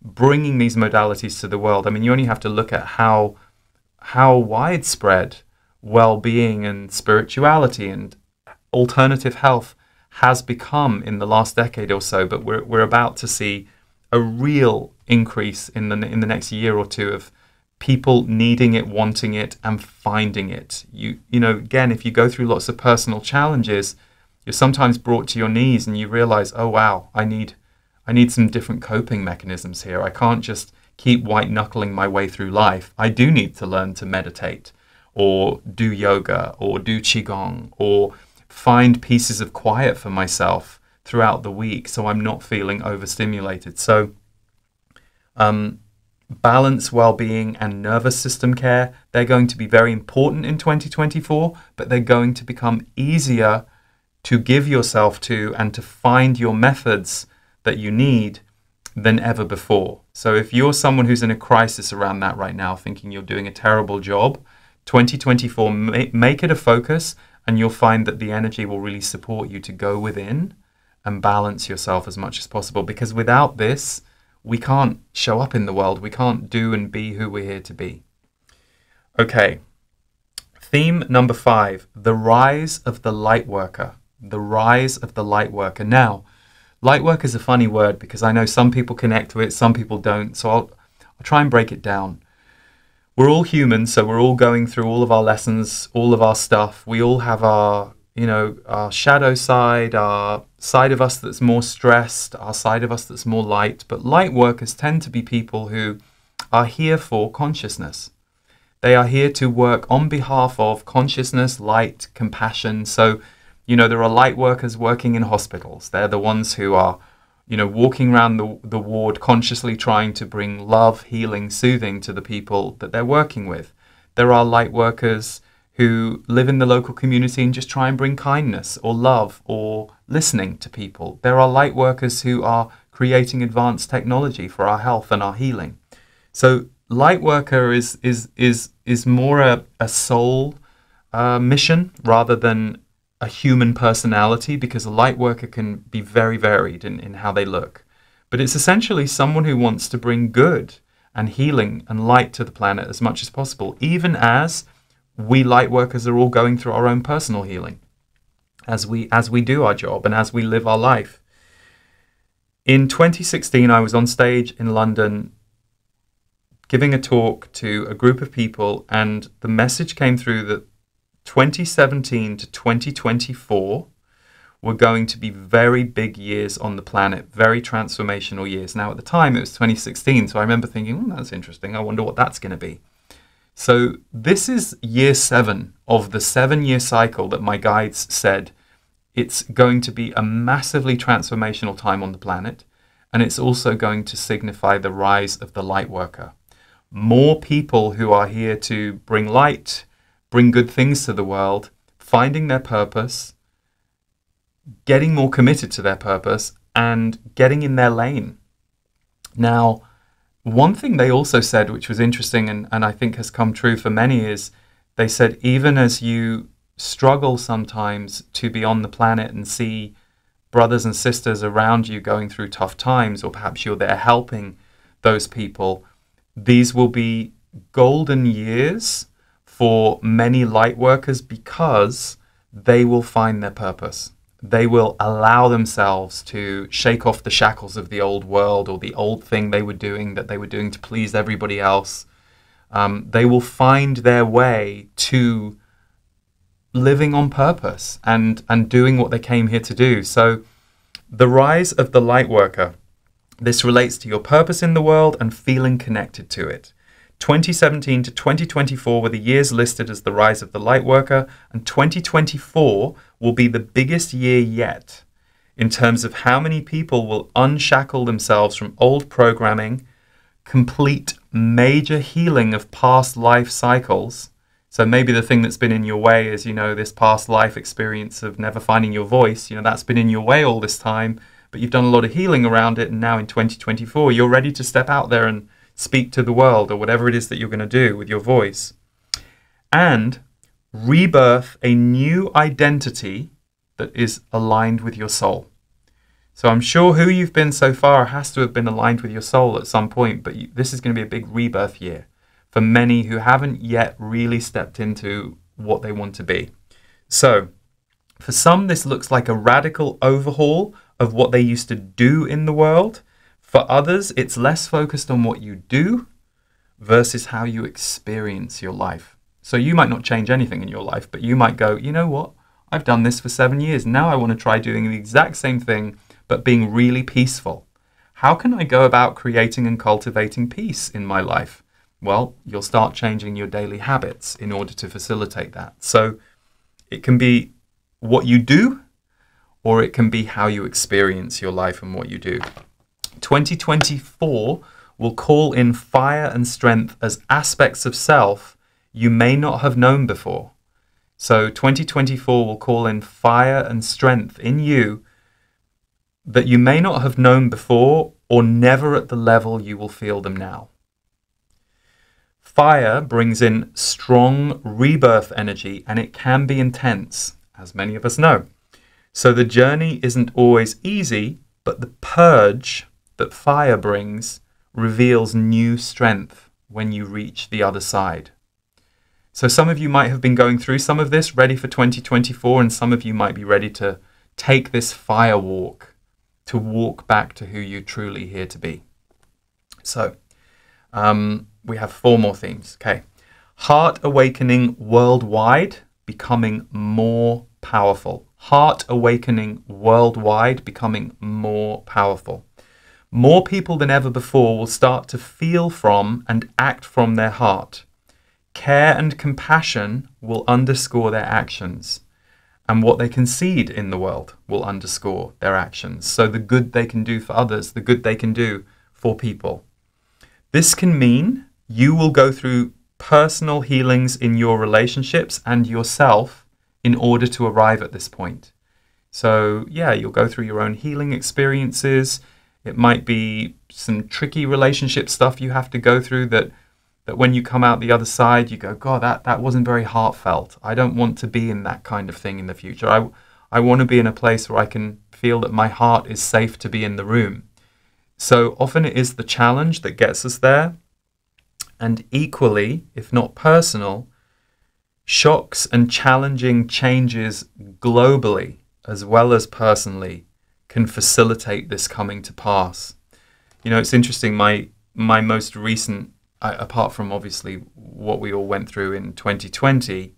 bringing these modalities to the world. I mean, you only have to look at how how widespread well-being and spirituality and alternative health has become in the last decade or so. But we're we're about to see a real increase in the in the next year or two of people needing it, wanting it, and finding it. You you know, again, if you go through lots of personal challenges you're sometimes brought to your knees and you realize, oh wow, I need I need some different coping mechanisms here. I can't just keep white knuckling my way through life. I do need to learn to meditate or do yoga or do qigong or find pieces of quiet for myself throughout the week so I'm not feeling overstimulated. So um, balance, well-being and nervous system care, they're going to be very important in 2024, but they're going to become easier to give yourself to and to find your methods that you need than ever before. So if you're someone who's in a crisis around that right now, thinking you're doing a terrible job, 2024, make it a focus and you'll find that the energy will really support you to go within and balance yourself as much as possible. Because without this, we can't show up in the world. We can't do and be who we're here to be. Okay. Theme number five the rise of the light worker the rise of the light worker. Now, light work is a funny word because I know some people connect to it, some people don't. So I'll, I'll try and break it down. We're all humans, so we're all going through all of our lessons, all of our stuff. We all have our, you know, our shadow side, our side of us that's more stressed, our side of us that's more light. But light workers tend to be people who are here for consciousness. They are here to work on behalf of consciousness, light, compassion. So you know, there are light workers working in hospitals. They're the ones who are, you know, walking around the, the ward consciously trying to bring love, healing, soothing to the people that they're working with. There are light workers who live in the local community and just try and bring kindness or love or listening to people. There are light workers who are creating advanced technology for our health and our healing. So light worker is is is is more a, a soul uh, mission rather than a human personality because a light worker can be very varied in, in how they look. But it's essentially someone who wants to bring good and healing and light to the planet as much as possible, even as we light workers are all going through our own personal healing as we as we do our job and as we live our life. In 2016 I was on stage in London giving a talk to a group of people and the message came through that 2017 to 2024 were going to be very big years on the planet, very transformational years. Now, at the time, it was 2016, so I remember thinking, oh, that's interesting. I wonder what that's going to be. So, this is year seven of the seven year cycle that my guides said it's going to be a massively transformational time on the planet, and it's also going to signify the rise of the light worker. More people who are here to bring light, bring good things to the world, finding their purpose, getting more committed to their purpose, and getting in their lane. Now, one thing they also said, which was interesting and, and I think has come true for many, is they said, even as you struggle sometimes to be on the planet and see brothers and sisters around you going through tough times, or perhaps you're there helping those people, these will be golden years for many light workers because they will find their purpose. they will allow themselves to shake off the shackles of the old world or the old thing they were doing that they were doing to please everybody else. Um, they will find their way to living on purpose and, and doing what they came here to do. So, the rise of the light worker. This relates to your purpose in the world and feeling connected to it. 2017 to 2024 were the years listed as the rise of the light worker, and 2024 will be the biggest year yet in terms of how many people will unshackle themselves from old programming, complete major healing of past life cycles. So maybe the thing that's been in your way is, you know, this past life experience of never finding your voice, you know, that's been in your way all this time, but you've done a lot of healing around it, and now in 2024, you're ready to step out there and speak to the world or whatever it is that you're going to do with your voice. And rebirth a new identity that is aligned with your soul. So I'm sure who you've been so far has to have been aligned with your soul at some point, but you, this is going to be a big rebirth year for many who haven't yet really stepped into what they want to be. So, for some, this looks like a radical overhaul of what they used to do in the world for others, it's less focused on what you do versus how you experience your life. So you might not change anything in your life, but you might go, you know what? I've done this for seven years. Now I want to try doing the exact same thing, but being really peaceful. How can I go about creating and cultivating peace in my life? Well, you'll start changing your daily habits in order to facilitate that. So it can be what you do, or it can be how you experience your life and what you do. 2024 will call in fire and strength as aspects of self you may not have known before. So 2024 will call in fire and strength in you that you may not have known before or never at the level you will feel them now. Fire brings in strong rebirth energy and it can be intense, as many of us know. So the journey isn't always easy, but the purge that fire brings reveals new strength when you reach the other side. So, some of you might have been going through some of this ready for 2024, and some of you might be ready to take this fire walk to walk back to who you're truly here to be. So, um, we have four more themes. Okay. Heart awakening worldwide, becoming more powerful. Heart awakening worldwide, becoming more powerful more people than ever before will start to feel from and act from their heart. Care and compassion will underscore their actions, and what they concede in the world will underscore their actions. So, the good they can do for others, the good they can do for people. This can mean you will go through personal healings in your relationships and yourself in order to arrive at this point. So, yeah, you'll go through your own healing experiences it might be some tricky relationship stuff you have to go through that that when you come out the other side you go god that that wasn't very heartfelt. I don't want to be in that kind of thing in the future. I i want to be in a place where i can feel that my heart is safe to be in the room. So often it is the challenge that gets us there. And equally if not personal shocks and challenging changes globally as well as personally can facilitate this coming to pass. You know, it's interesting. My my most recent, uh, apart from obviously what we all went through in 2020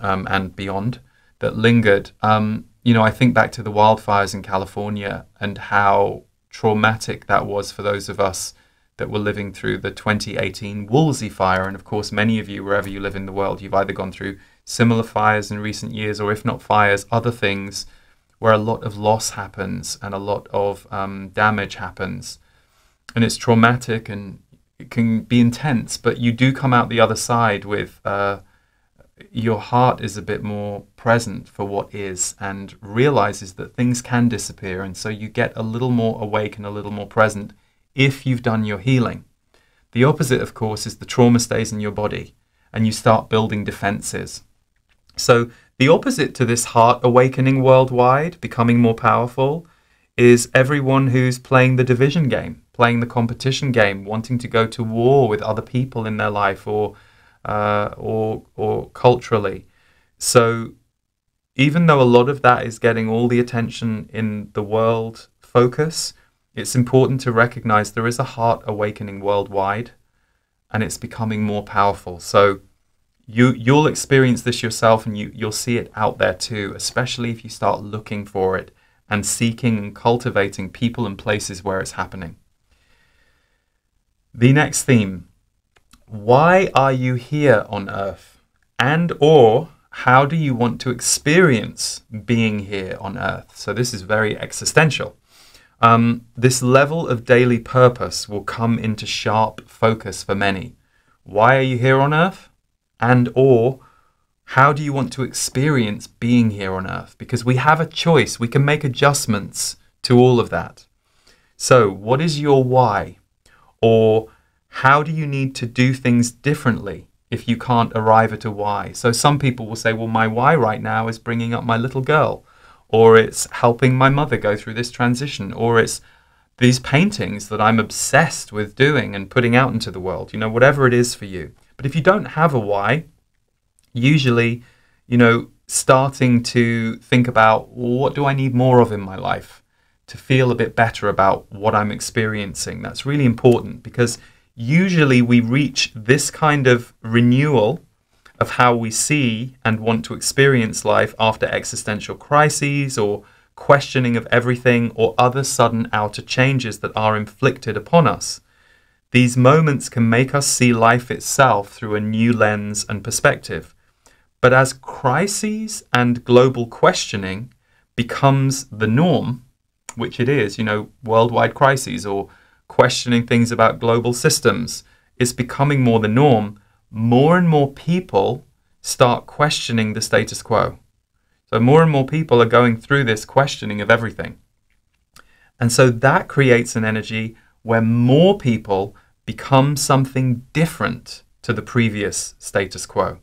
um, and beyond, that lingered. Um, you know, I think back to the wildfires in California and how traumatic that was for those of us that were living through the 2018 Woolsey fire. And of course, many of you, wherever you live in the world, you've either gone through similar fires in recent years, or if not fires, other things where a lot of loss happens and a lot of um, damage happens. And it's traumatic and it can be intense, but you do come out the other side with uh, your heart is a bit more present for what is and realizes that things can disappear. And so you get a little more awake and a little more present if you've done your healing. The opposite, of course, is the trauma stays in your body and you start building defenses. So the opposite to this heart awakening worldwide, becoming more powerful, is everyone who's playing the division game, playing the competition game, wanting to go to war with other people in their life or uh, or or culturally. So even though a lot of that is getting all the attention in the world focus, it's important to recognize there is a heart awakening worldwide and it's becoming more powerful. So you you'll experience this yourself and you you'll see it out there too, especially if you start looking for it and seeking and cultivating people and places where it's happening. The next theme, why are you here on earth? And or how do you want to experience being here on earth? So this is very existential. Um, this level of daily purpose will come into sharp focus for many. Why are you here on earth? And or how do you want to experience being here on earth? Because we have a choice. We can make adjustments to all of that. So, what is your why? Or how do you need to do things differently if you can't arrive at a why? So, some people will say, well, my why right now is bringing up my little girl or it's helping my mother go through this transition, or it's these paintings that I'm obsessed with doing and putting out into the world, you know, whatever it is for you. But if you don't have a why, usually, you know, starting to think about what do I need more of in my life to feel a bit better about what I'm experiencing. That's really important because usually we reach this kind of renewal of how we see and want to experience life after existential crises or questioning of everything or other sudden outer changes that are inflicted upon us. These moments can make us see life itself through a new lens and perspective. But as crises and global questioning becomes the norm, which it is, you know, worldwide crises or questioning things about global systems, is becoming more the norm more and more people start questioning the status quo. So, more and more people are going through this questioning of everything. And so that creates an energy where more people become something different to the previous status quo.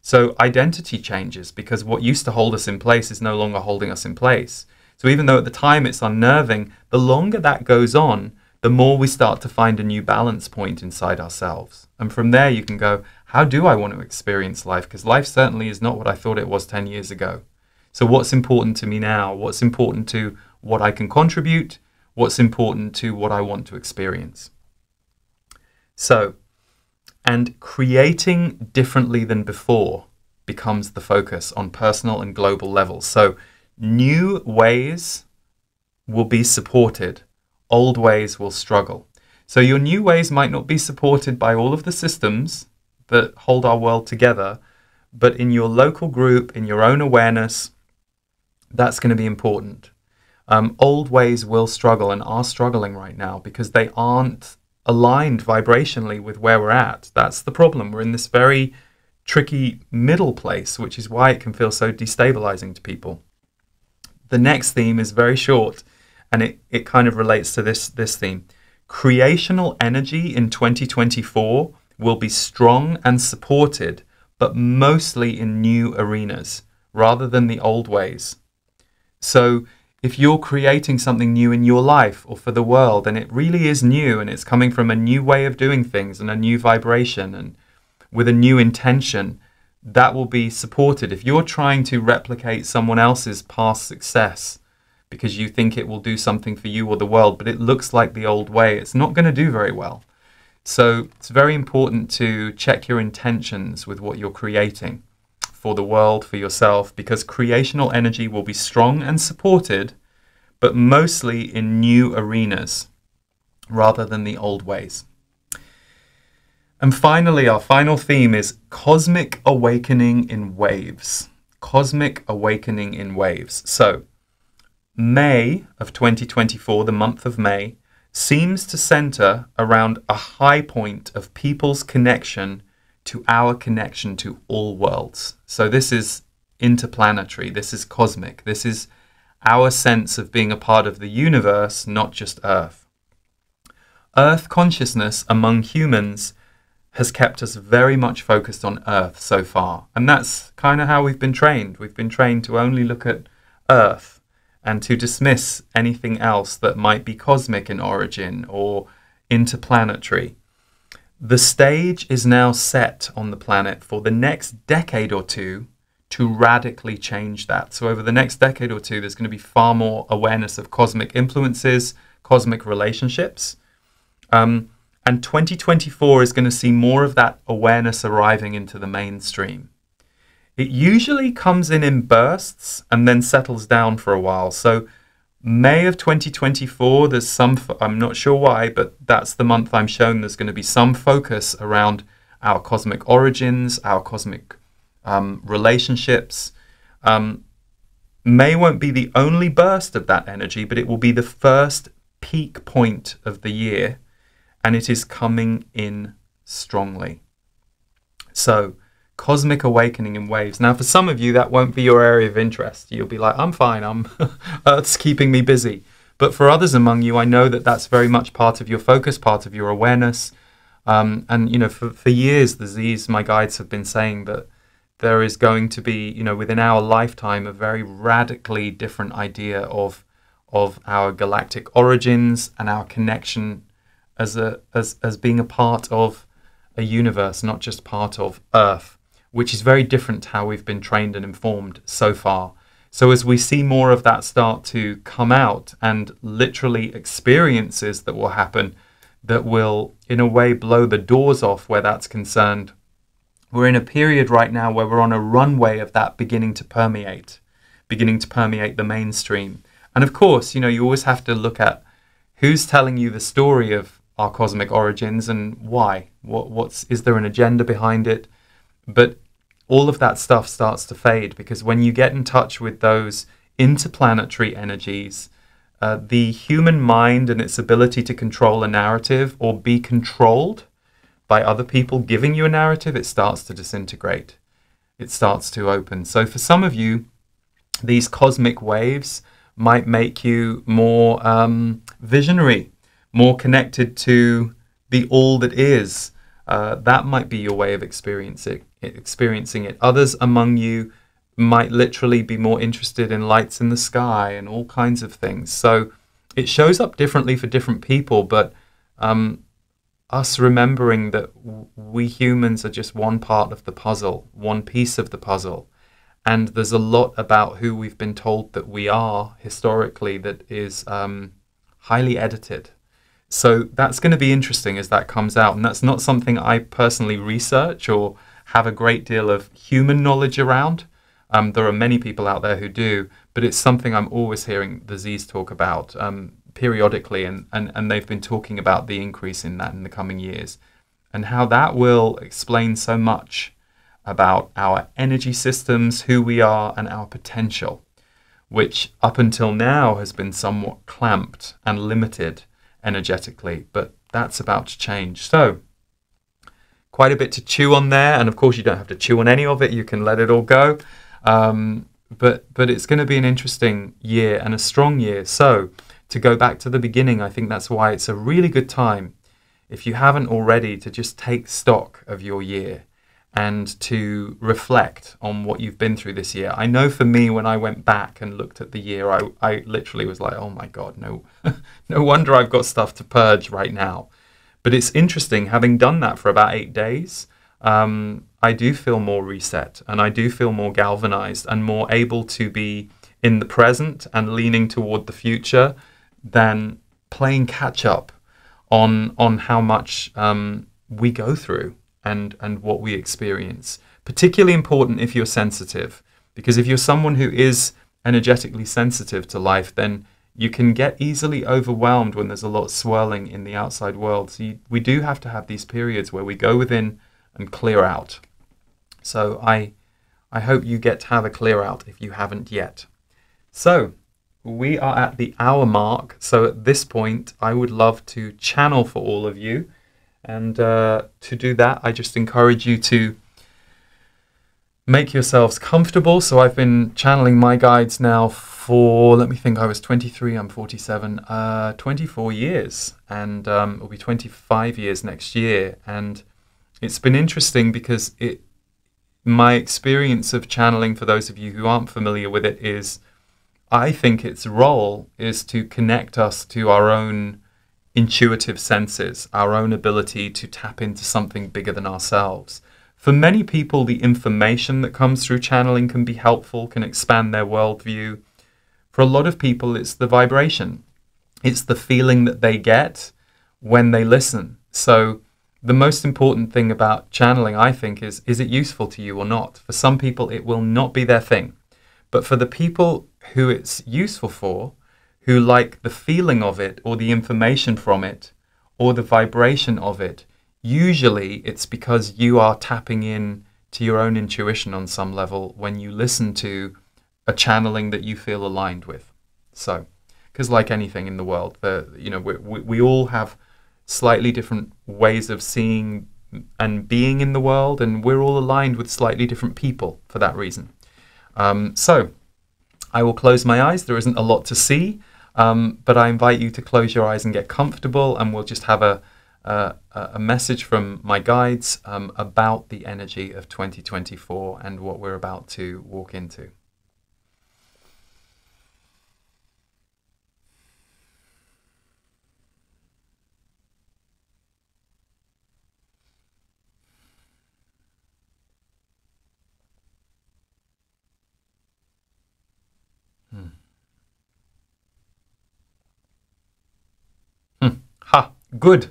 So, identity changes because what used to hold us in place is no longer holding us in place. So, even though at the time it's unnerving, the longer that goes on, the more we start to find a new balance point inside ourselves. And from there, you can go, how do I want to experience life? Because life certainly is not what I thought it was 10 years ago. So, what's important to me now? What's important to what I can contribute? What's important to what I want to experience? So, and creating differently than before becomes the focus on personal and global levels. So, new ways will be supported old ways will struggle. So your new ways might not be supported by all of the systems that hold our world together, but in your local group, in your own awareness, that's going to be important. Um, old ways will struggle and are struggling right now because they aren't aligned vibrationally with where we're at. That's the problem. We're in this very tricky middle place, which is why it can feel so destabilizing to people. The next theme is very short and it, it kind of relates to this this theme. Creational energy in 2024 will be strong and supported, but mostly in new arenas rather than the old ways. So if you're creating something new in your life or for the world, and it really is new and it's coming from a new way of doing things and a new vibration and with a new intention, that will be supported. If you're trying to replicate someone else's past success, because you think it will do something for you or the world, but it looks like the old way, it's not going to do very well. So it's very important to check your intentions with what you're creating for the world, for yourself, because creational energy will be strong and supported, but mostly in new arenas rather than the old ways. And finally, our final theme is cosmic awakening in waves. Cosmic awakening in waves. So, May of 2024, the month of May, seems to center around a high point of people's connection to our connection to all worlds. So this is interplanetary, this is cosmic, this is our sense of being a part of the universe, not just Earth. Earth consciousness among humans has kept us very much focused on Earth so far. And that's kind of how we've been trained. We've been trained to only look at Earth and to dismiss anything else that might be cosmic in origin or interplanetary. The stage is now set on the planet for the next decade or two to radically change that. So, over the next decade or two, there's going to be far more awareness of cosmic influences, cosmic relationships. Um, and 2024 is going to see more of that awareness arriving into the mainstream. It usually comes in in bursts and then settles down for a while. So, May of 2024, there's some, I'm not sure why, but that's the month I'm shown there's going to be some focus around our cosmic origins, our cosmic um, relationships. Um, May won't be the only burst of that energy, but it will be the first peak point of the year, and it is coming in strongly. So, cosmic awakening in waves. Now, for some of you, that won't be your area of interest. You'll be like, I'm fine, I'm [laughs] Earth's keeping me busy. But for others among you, I know that that's very much part of your focus, part of your awareness. Um, and, you know, for, for years, the Z's, my guides have been saying that there is going to be, you know, within our lifetime, a very radically different idea of of our galactic origins and our connection as a as as being a part of a universe, not just part of Earth which is very different to how we've been trained and informed so far. So, as we see more of that start to come out and literally experiences that will happen that will, in a way, blow the doors off where that's concerned, we're in a period right now where we're on a runway of that beginning to permeate, beginning to permeate the mainstream. And of course, you know, you always have to look at who's telling you the story of our cosmic origins and why. What, what's is there an agenda behind it? But all of that stuff starts to fade because when you get in touch with those interplanetary energies, uh, the human mind and its ability to control a narrative or be controlled by other people giving you a narrative, it starts to disintegrate. It starts to open. So for some of you, these cosmic waves might make you more um, visionary, more connected to the all that is. Uh, that might be your way of experiencing experiencing it. Others among you might literally be more interested in lights in the sky and all kinds of things. So it shows up differently for different people, but um, us remembering that we humans are just one part of the puzzle, one piece of the puzzle. And there's a lot about who we've been told that we are historically that is um, highly edited. So that's going to be interesting as that comes out. And that's not something I personally research or have a great deal of human knowledge around. Um, there are many people out there who do, but it's something I'm always hearing the Z's talk about um, periodically, and, and, and they've been talking about the increase in that in the coming years and how that will explain so much about our energy systems, who we are, and our potential, which up until now has been somewhat clamped and limited energetically, but that's about to change. So, quite a bit to chew on there. And of course, you don't have to chew on any of it. You can let it all go. Um, but but it's going to be an interesting year and a strong year. So to go back to the beginning, I think that's why it's a really good time, if you haven't already, to just take stock of your year and to reflect on what you've been through this year. I know for me, when I went back and looked at the year, I, I literally was like, oh my God, no, [laughs] no wonder I've got stuff to purge right now. But it's interesting, having done that for about eight days, um, I do feel more reset and I do feel more galvanized and more able to be in the present and leaning toward the future than playing catch up on on how much um, we go through and and what we experience. Particularly important if you're sensitive, because if you're someone who is energetically sensitive to life, then you can get easily overwhelmed when there's a lot swirling in the outside world. So you, we do have to have these periods where we go within and clear out. So I, I hope you get to have a clear out if you haven't yet. So we are at the hour mark. So at this point, I would love to channel for all of you. And uh, to do that, I just encourage you to make yourselves comfortable. So I've been channeling my guides now for, let me think, I was 23, I'm 47, uh, 24 years, and um, it'll be 25 years next year. And it's been interesting because it, my experience of channeling, for those of you who aren't familiar with it, is I think its role is to connect us to our own intuitive senses, our own ability to tap into something bigger than ourselves For many people, the information that comes through channeling can be helpful, can expand their worldview. For a lot of people, it's the vibration, it's the feeling that they get when they listen. So, the most important thing about channeling, I think, is is it useful to you or not? For some people, it will not be their thing. But for the people who it's useful for, who like the feeling of it or the information from it or the vibration of it, usually it's because you are tapping in to your own intuition on some level when you listen to a channeling that you feel aligned with. So, because like anything in the world, the, you know, we, we, we all have slightly different ways of seeing and being in the world, and we're all aligned with slightly different people for that reason. Um, so, I will close my eyes. There isn't a lot to see, um, but I invite you to close your eyes and get comfortable, and we'll just have a a, a message from my guides um, about the energy of 2024 and what we're about to walk into. Good.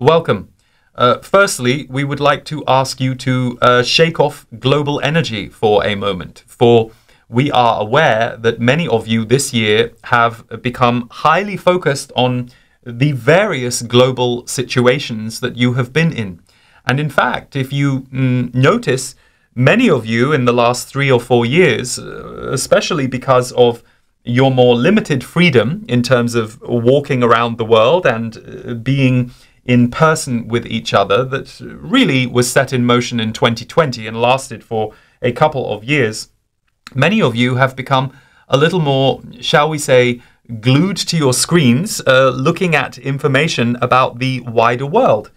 Welcome. Uh, firstly, we would like to ask you to uh, shake off global energy for a moment. For we are aware that many of you this year have become highly focused on the various global situations that you have been in. And in fact, if you mm, notice, many of you in the last three or four years, uh, especially because of your more limited freedom in terms of walking around the world and uh, being in person with each other that really was set in motion in 2020 and lasted for a couple of years. Many of you have become a little more, shall we say, glued to your screens, uh, looking at information about the wider world.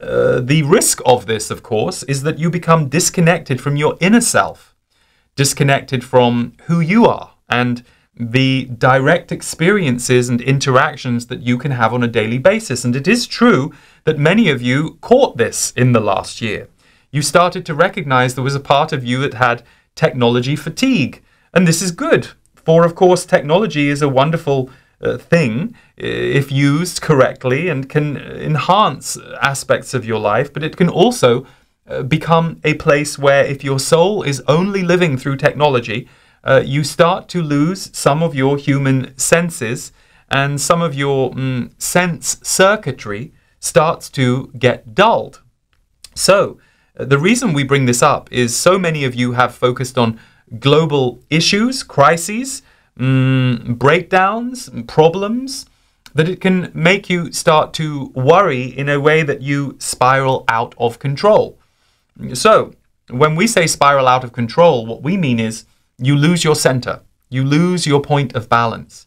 Uh, the risk of this, of course, is that you become disconnected from your inner self, disconnected from who you are, and the direct experiences and interactions that you can have on a daily basis. And it is true that many of you caught this in the last year. You started to recognize there was a part of you that had technology fatigue. And this is good, for of course, technology is a wonderful uh, thing if used correctly and can enhance aspects of your life, but it can also uh, become a place where if your soul is only living through technology, uh, you start to lose some of your human senses and some of your mm, sense circuitry starts to get dulled. So, uh, the reason we bring this up is so many of you have focused on global issues, crises, mm, breakdowns, problems, that it can make you start to worry in a way that you spiral out of control. So, when we say spiral out of control, what we mean is you lose your center. You lose your point of balance.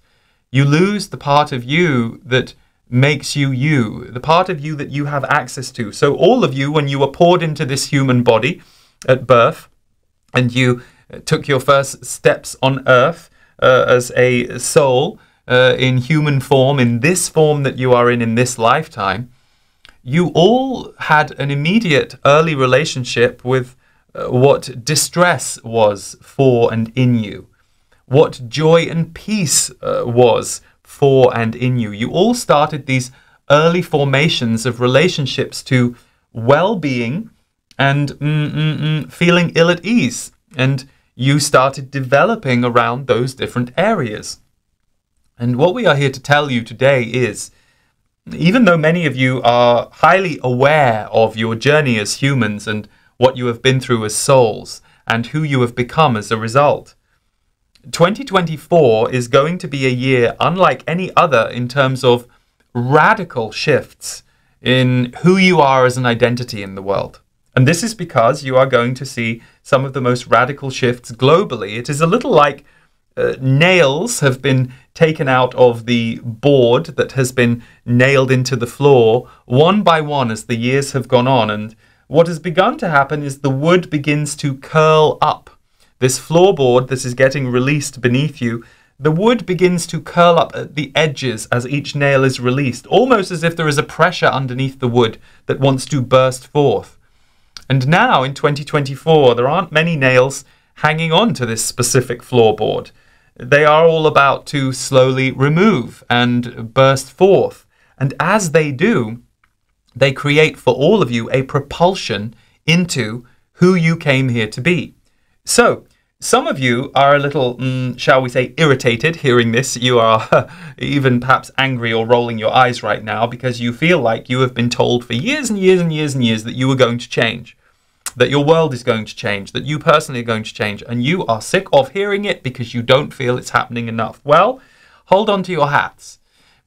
You lose the part of you that makes you you, the part of you that you have access to. So, all of you, when you were poured into this human body at birth and you uh, took your first steps on earth uh, as a soul uh, in human form, in this form that you are in in this lifetime, you all had an immediate early relationship with what distress was for and in you, what joy and peace uh, was for and in you. You all started these early formations of relationships to well being and mm, mm, mm, feeling ill at ease. And you started developing around those different areas. And what we are here to tell you today is even though many of you are highly aware of your journey as humans and what you have been through as souls, and who you have become as a result. 2024 is going to be a year unlike any other in terms of radical shifts in who you are as an identity in the world. And this is because you are going to see some of the most radical shifts globally. It is a little like uh, nails have been taken out of the board that has been nailed into the floor one by one as the years have gone on. And what has begun to happen is the wood begins to curl up. This floorboard that is getting released beneath you, the wood begins to curl up at the edges as each nail is released, almost as if there is a pressure underneath the wood that wants to burst forth. And now in 2024, there aren't many nails hanging on to this specific floorboard. They are all about to slowly remove and burst forth. And as they do, they create for all of you a propulsion into who you came here to be. So, some of you are a little, mm, shall we say, irritated hearing this. You are [laughs] even perhaps angry or rolling your eyes right now because you feel like you have been told for years and years and years and years that you were going to change, that your world is going to change, that you personally are going to change, and you are sick of hearing it because you don't feel it's happening enough. Well, hold on to your hats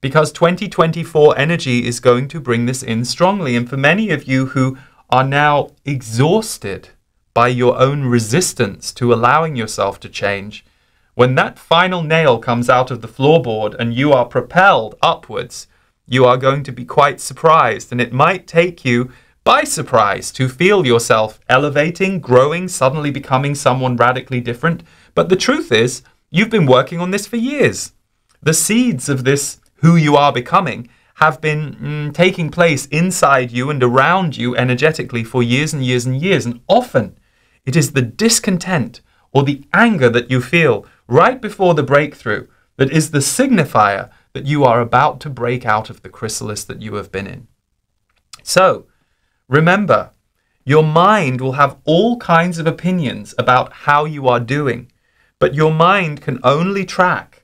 because 2024 energy is going to bring this in strongly. And for many of you who are now exhausted, by your own resistance to allowing yourself to change, when that final nail comes out of the floorboard and you are propelled upwards, you are going to be quite surprised, and it might take you by surprise to feel yourself elevating, growing, suddenly becoming someone radically different. But the truth is, you've been working on this for years. The seeds of this who you are becoming have been mm, taking place inside you and around you energetically for years and years and years. And often it is the discontent or the anger that you feel right before the breakthrough that is the signifier that you are about to break out of the chrysalis that you have been in. So, remember, your mind will have all kinds of opinions about how you are doing, but your mind can only track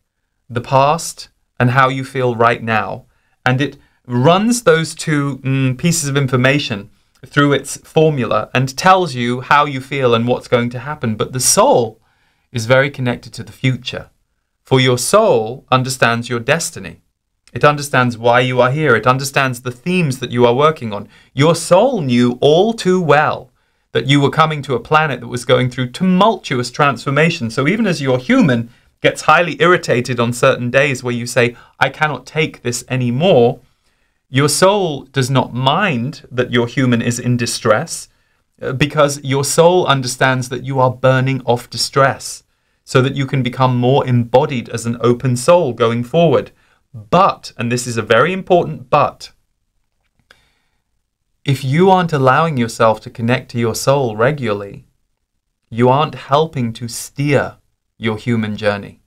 the past and how you feel right now, and it runs those two mm, pieces of information through its formula and tells you how you feel and what's going to happen. But the soul is very connected to the future. For your soul understands your destiny. It understands why you are here. It understands the themes that you are working on. Your soul knew all too well that you were coming to a planet that was going through tumultuous transformation. So even as you're human gets highly irritated on certain days where you say, I cannot take this anymore, your soul does not mind that your human is in distress uh, because your soul understands that you are burning off distress so that you can become more embodied as an open soul going forward. But, and this is a very important but, if you aren't allowing yourself to connect to your soul regularly, you aren't helping to steer your human journey.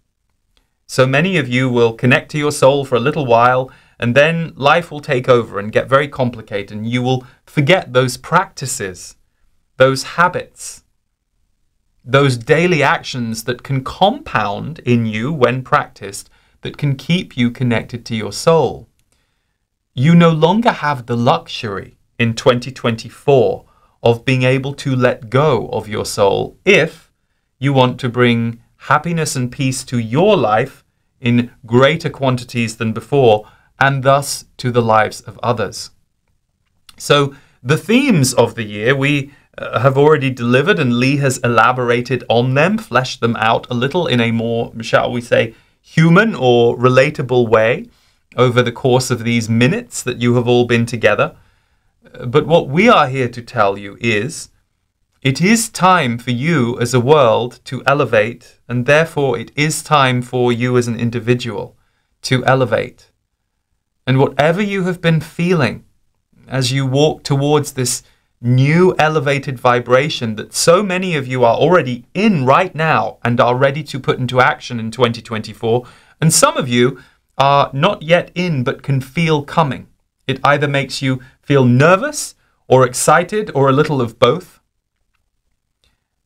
So many of you will connect to your soul for a little while and then life will take over and get very complicated, and you will forget those practices, those habits, those daily actions that can compound in you when practiced, that can keep you connected to your soul. You no longer have the luxury in 2024 of being able to let go of your soul if you want to bring happiness and peace to your life in greater quantities than before and thus to the lives of others. So, the themes of the year we uh, have already delivered, and Lee has elaborated on them, fleshed them out a little in a more, shall we say, human or relatable way over the course of these minutes that you have all been together. Uh, but what we are here to tell you is it is time for you as a world to elevate, and therefore it is time for you as an individual to elevate. And whatever you have been feeling as you walk towards this new elevated vibration that so many of you are already in right now and are ready to put into action in 2024, and some of you are not yet in but can feel coming. It either makes you feel nervous or excited or a little of both.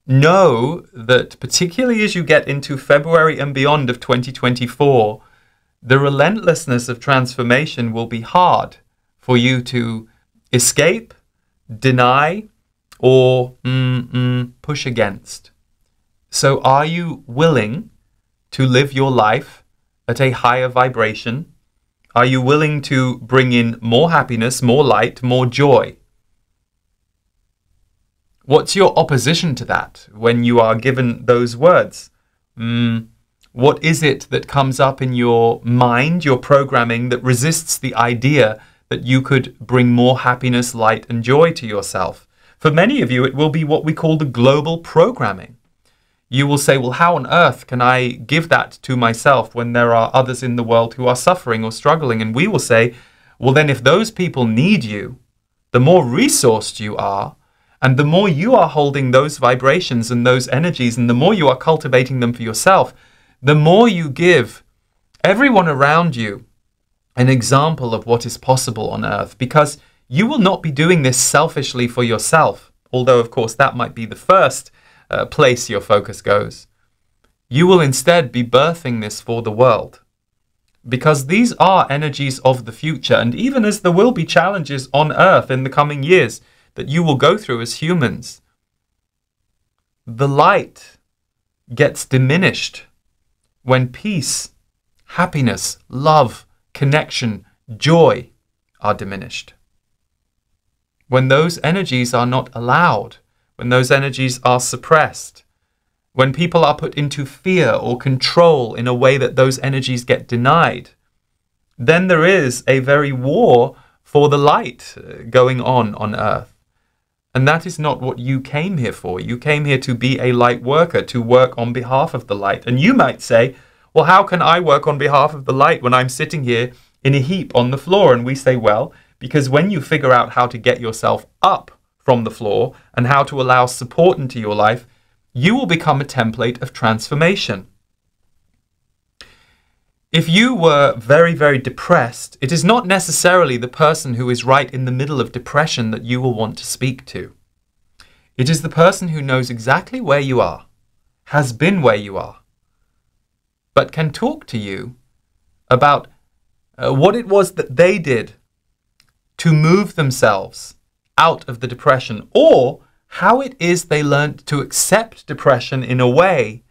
Know that, particularly as you get into February and beyond of 2024, the relentlessness of transformation will be hard for you to escape, deny, or push against. So, are you willing to live your life at a higher vibration? Are you willing to bring in more happiness, more light, more joy? What's your opposition to that when you are given those words? Mm, what is it that comes up in your mind, your programming, that resists the idea that you could bring more happiness, light, and joy to yourself? For many of you, it will be what we call the global programming. You will say, Well, how on earth can I give that to myself when there are others in the world who are suffering or struggling? And we will say, Well, then, if those people need you, the more resourced you are, And the more you are holding those vibrations and those energies, and the more you are cultivating them for yourself, the more you give everyone around you an example of what is possible on earth. Because you will not be doing this selfishly for yourself, although, of course, that might be the first uh, place your focus goes. You will instead be birthing this for the world. Because these are energies of the future, and even as there will be challenges on earth in the coming years that you will go through as humans, the light gets diminished when peace, happiness, love, connection, joy are diminished. When those energies are not allowed, when those energies are suppressed, when people are put into fear or control in a way that those energies get denied, then there is a very war for the light uh, going on on earth. And that is not what you came here for. You came here to be a light worker, to work on behalf of the light. And you might say, well, how can I work on behalf of the light when I'm sitting here in a heap on the floor? And we say, well, because when you figure out how to get yourself up from the floor and how to allow support into your life, you will become a template of transformation. If you were very, very depressed, it is not necessarily the person who is right in the middle of depression that you will want to speak to. It is the person who knows exactly where you are, has been where you are, but can talk to you about uh, what it was that they did to move themselves out of the depression or how it is they learned to accept depression in a way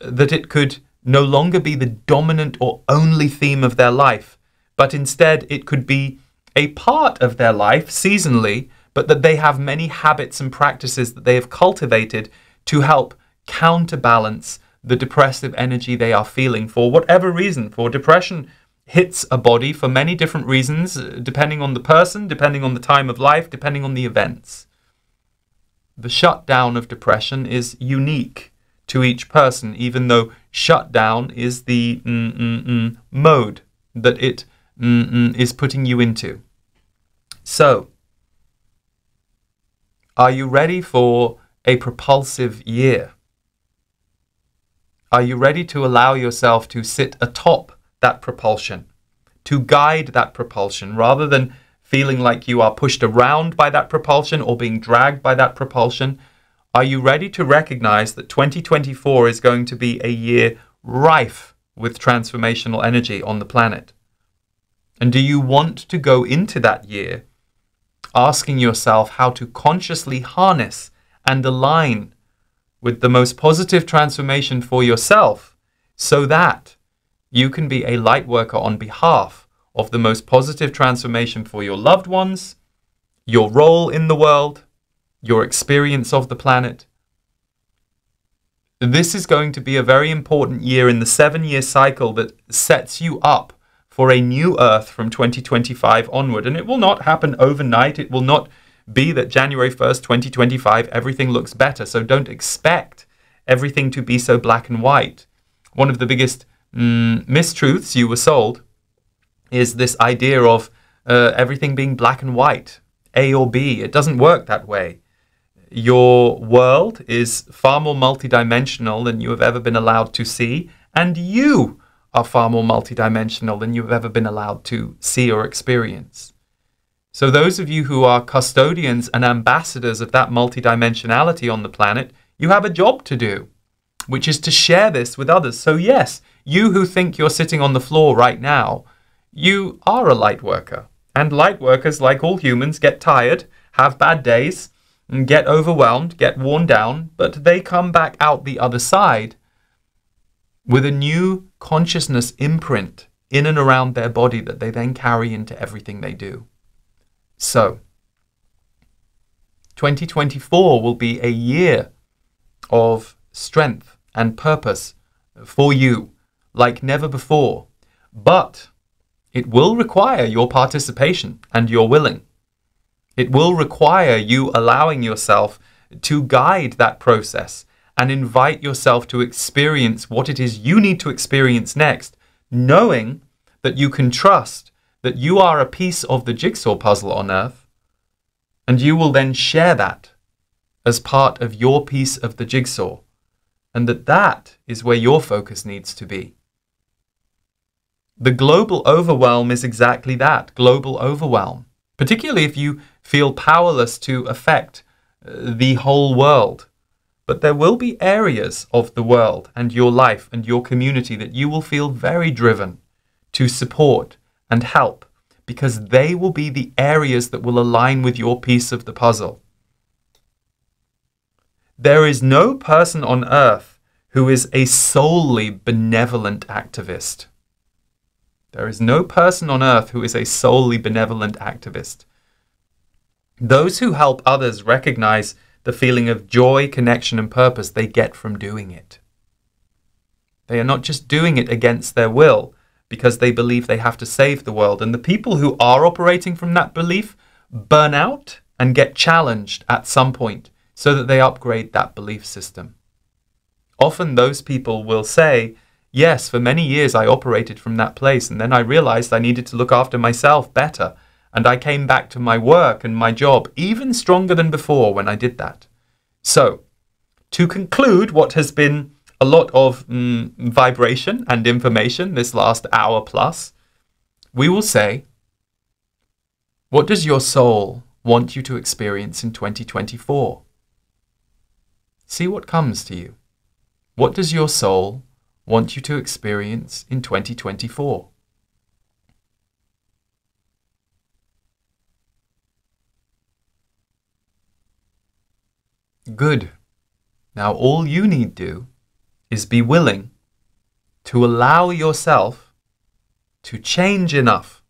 that it could no longer be the dominant or only theme of their life, but instead it could be a part of their life seasonally, but that they have many habits and practices that they have cultivated to help counterbalance the depressive energy they are feeling for whatever reason. For depression hits a body for many different reasons, uh, depending on the person, depending on the time of life, depending on the events the shutdown of depression is unique to each person, even though shutdown is the mm, mm, mm, mode that it is putting you into. So, are you ready for a propulsive year? Are you ready to allow yourself to sit atop that propulsion, to guide that propulsion rather than feeling like you are pushed around by that propulsion or being dragged by that propulsion? Are you ready to recognize that 2024 is going to be a year rife with transformational energy on the planet? And do you want to go into that year asking yourself how to consciously harness and align with the most positive transformation for yourself so that you can be a light worker on behalf of the most positive transformation for your loved ones, your role in the world, your experience of the planet. This is going to be a very important year in the seven year cycle that sets you up for a new Earth from 2025 onward. And it will not happen overnight. It will not be that January 1st, 2025, everything looks better. So don't expect everything to be so black and white. One of the biggest mm, mistruths you were sold is this idea of uh, everything being black and white, A or B. It doesn't work that way. Your world is far more multidimensional than you have ever been allowed to see, and you are far more multidimensional than you've ever been allowed to see or experience. So, those of you who are custodians and ambassadors of that multidimensionality on the planet, you have a job to do, which is to share this with others. So, yes, you who think you're sitting on the floor right now, you are a light worker. And light workers, like all humans, get tired, have bad days, get overwhelmed, get worn down, but they come back out the other side with a new consciousness imprint in and around their body that they then carry into everything they do. So, 2024 will be a year of strength and purpose for you like never before. But it will require your participation and your willing. It will require you allowing yourself to guide that process and invite yourself to experience what it is you need to experience next, knowing that you can trust that you are a piece of the jigsaw puzzle on earth, and you will then share that as part of your piece of the jigsaw, and that that is where your focus needs to be. The global overwhelm is exactly that global overwhelm, particularly if you feel powerless to affect uh, the whole world. But there will be areas of the world and your life and your community that you will feel very driven to support and help because they will be the areas that will align with your piece of the puzzle. There is no person on earth who is a solely benevolent activist. There is no person on earth who is a solely benevolent activist. Those who help others recognize the feeling of joy, connection, and purpose they get from doing it. They are not just doing it against their will because they believe they have to save the world. And the people who are operating from that belief burn out and get challenged at some point so that they upgrade that belief system. Often those people will say, Yes, for many years I operated from that place, and then I realized I needed to look after myself better, and I came back to my work and my job even stronger than before when I did that. So, to conclude what has been a lot of mm, vibration and information this last hour plus, we will say, What does your soul want you to experience in 2024? See what comes to you. What does your soul want you to experience in 2024? Good. Now all you need do is be willing to allow yourself to change enough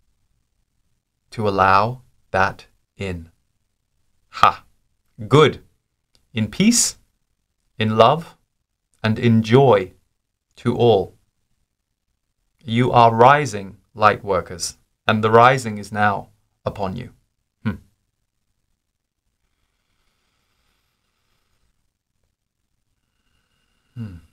to allow that in. Ha! Good. In peace, in love, and in joy to all. You are rising, light workers, and the rising is now upon you. Hmm. Hmm.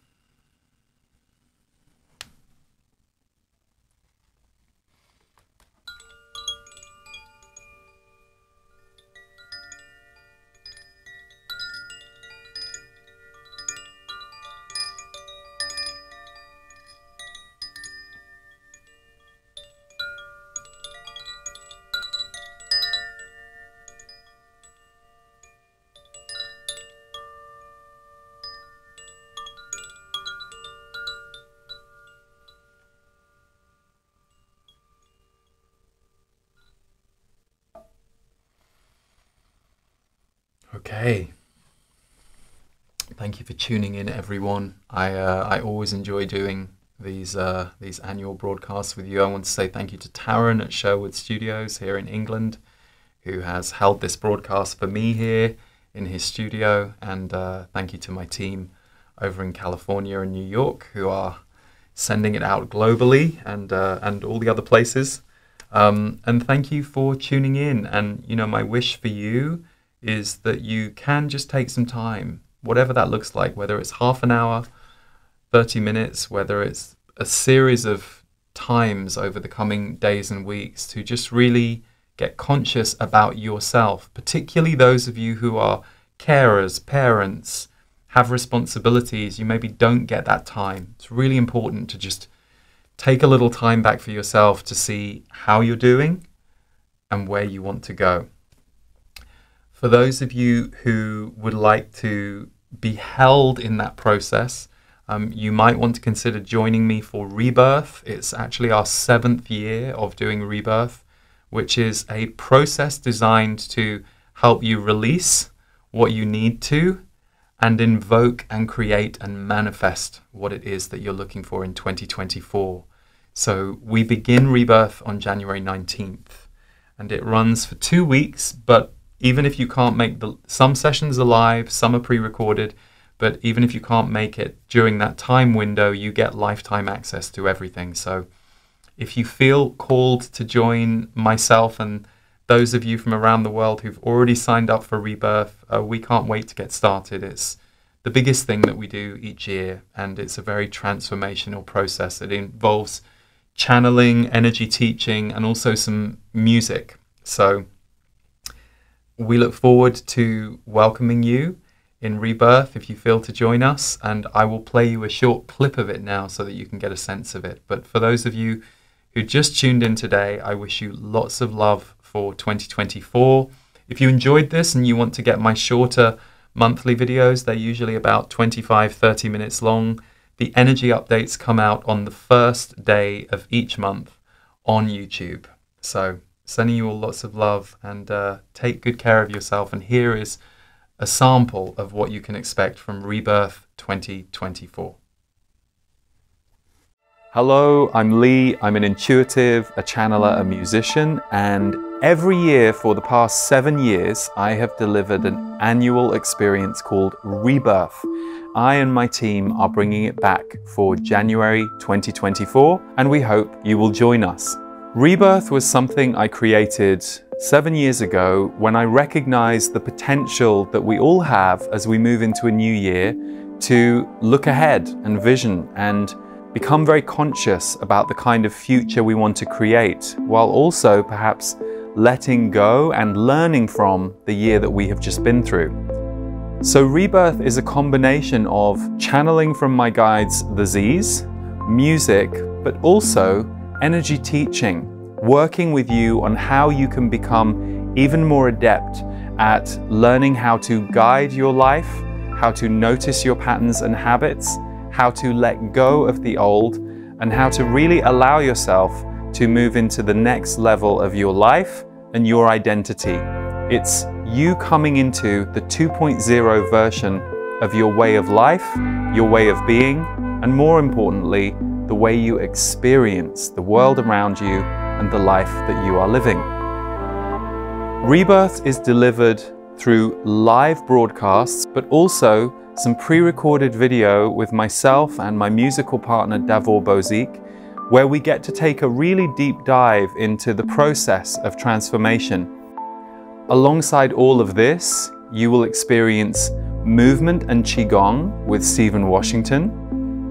Okay. Thank you for tuning in, everyone. I uh, I always enjoy doing these uh, these annual broadcasts with you. I want to say thank you to Taryn at Sherwood Studios here in England, who has held this broadcast for me here in his studio, and uh, thank you to my team over in California and New York who are sending it out globally and uh, and all the other places. Um, and thank you for tuning in. And you know, my wish for you is that you can just take some time, whatever that looks like, whether it's half an hour, 30 minutes, whether it's a series of times over the coming days and weeks to just really get conscious about yourself, particularly those of you who are carers, parents, have responsibilities, you maybe don't get that time. It's really important to just take a little time back for yourself to see how you're doing and where you want to go. For those of you who would like to be held in that process, um, you might want to consider joining me for Rebirth. It's actually our seventh year of doing Rebirth, which is a process designed to help you release what you need to and invoke and create and manifest what it is that you're looking for in 2024. So we begin Rebirth on January 19th and it runs for two weeks, but even if you can't make the some sessions are live, some are pre-recorded, but even if you can't make it during that time window, you get lifetime access to everything. So if you feel called to join myself and those of you from around the world who've already signed up for Rebirth, uh, we can't wait to get started. It's the biggest thing that we do each year, and it's a very transformational process. It involves channeling, energy teaching, and also some music. So we look forward to welcoming you. in Rebirth if you feel to join us, and I will play you a short clip of it now so that you can get a sense of it. But for those of you who just tuned in today, I wish you lots of love for 2024. If you enjoyed this and you want to get my shorter monthly videos, they're usually about 25 30 minutes long. The energy updates come out on the first day of each month on YouTube. So, sending you all lots of love and uh, take good care of yourself. And here is a sample of what you can expect from Rebirth 2024. Hello, I'm Lee. I'm an intuitive, a channeler, a musician, and every year for the past seven years, I have delivered an annual experience called Rebirth. I and my team are bringing it back for January 2024, and we hope you will join us. Rebirth was something I created seven years ago when I recognized the potential that we all have as we move into a new year to look ahead and vision and become very conscious about the kind of future we want to create, while also perhaps letting go and learning from the year that we have just been through. So, Rebirth is a combination of channeling from my guides, the Z's, music, but also energy teaching, working with you on how you can become even more adept at learning how to guide your life, how to notice your patterns and habits, how to let go of the old, and how to really allow yourself to move into the next level of your life and your identity. It's you coming into the 2.0 version of your way of life, your way of being, and more importantly, the way you experience the world around you and the life that you are living. Rebirth is delivered through live broadcasts, but also some pre-recorded video with myself and my musical partner Davor Bozik, where we get to take a really deep dive into the process of transformation. Alongside all of this, you will experience movement and Qigong with Stephen Washington,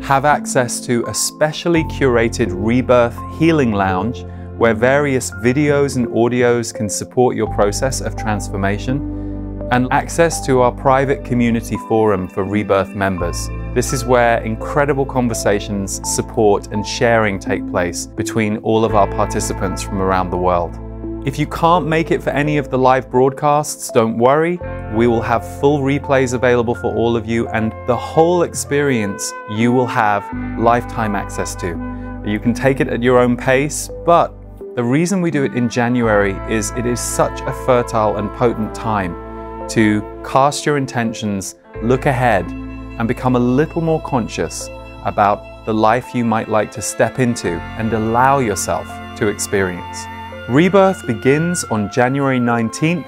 have access to a specially curated Rebirth Healing Lounge where various videos and audios can support your process of transformation, and access to our private community forum for Rebirth members. This is where incredible conversations, support, and sharing take place between all of our participants from around the world. If you can't make it for any of the live broadcasts, don't worry. We will have full replays available for all of you, and the whole experience you will have lifetime access to. You can take it at your own pace, but the reason we do it in January is it is such a fertile and potent time to cast your intentions, look ahead, and become a little more conscious about the life you might like to step into and allow yourself to experience. Rebirth begins on January 19th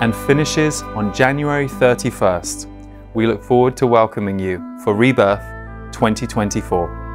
and finishes on January 31st. We look forward to welcoming you for Rebirth 2024.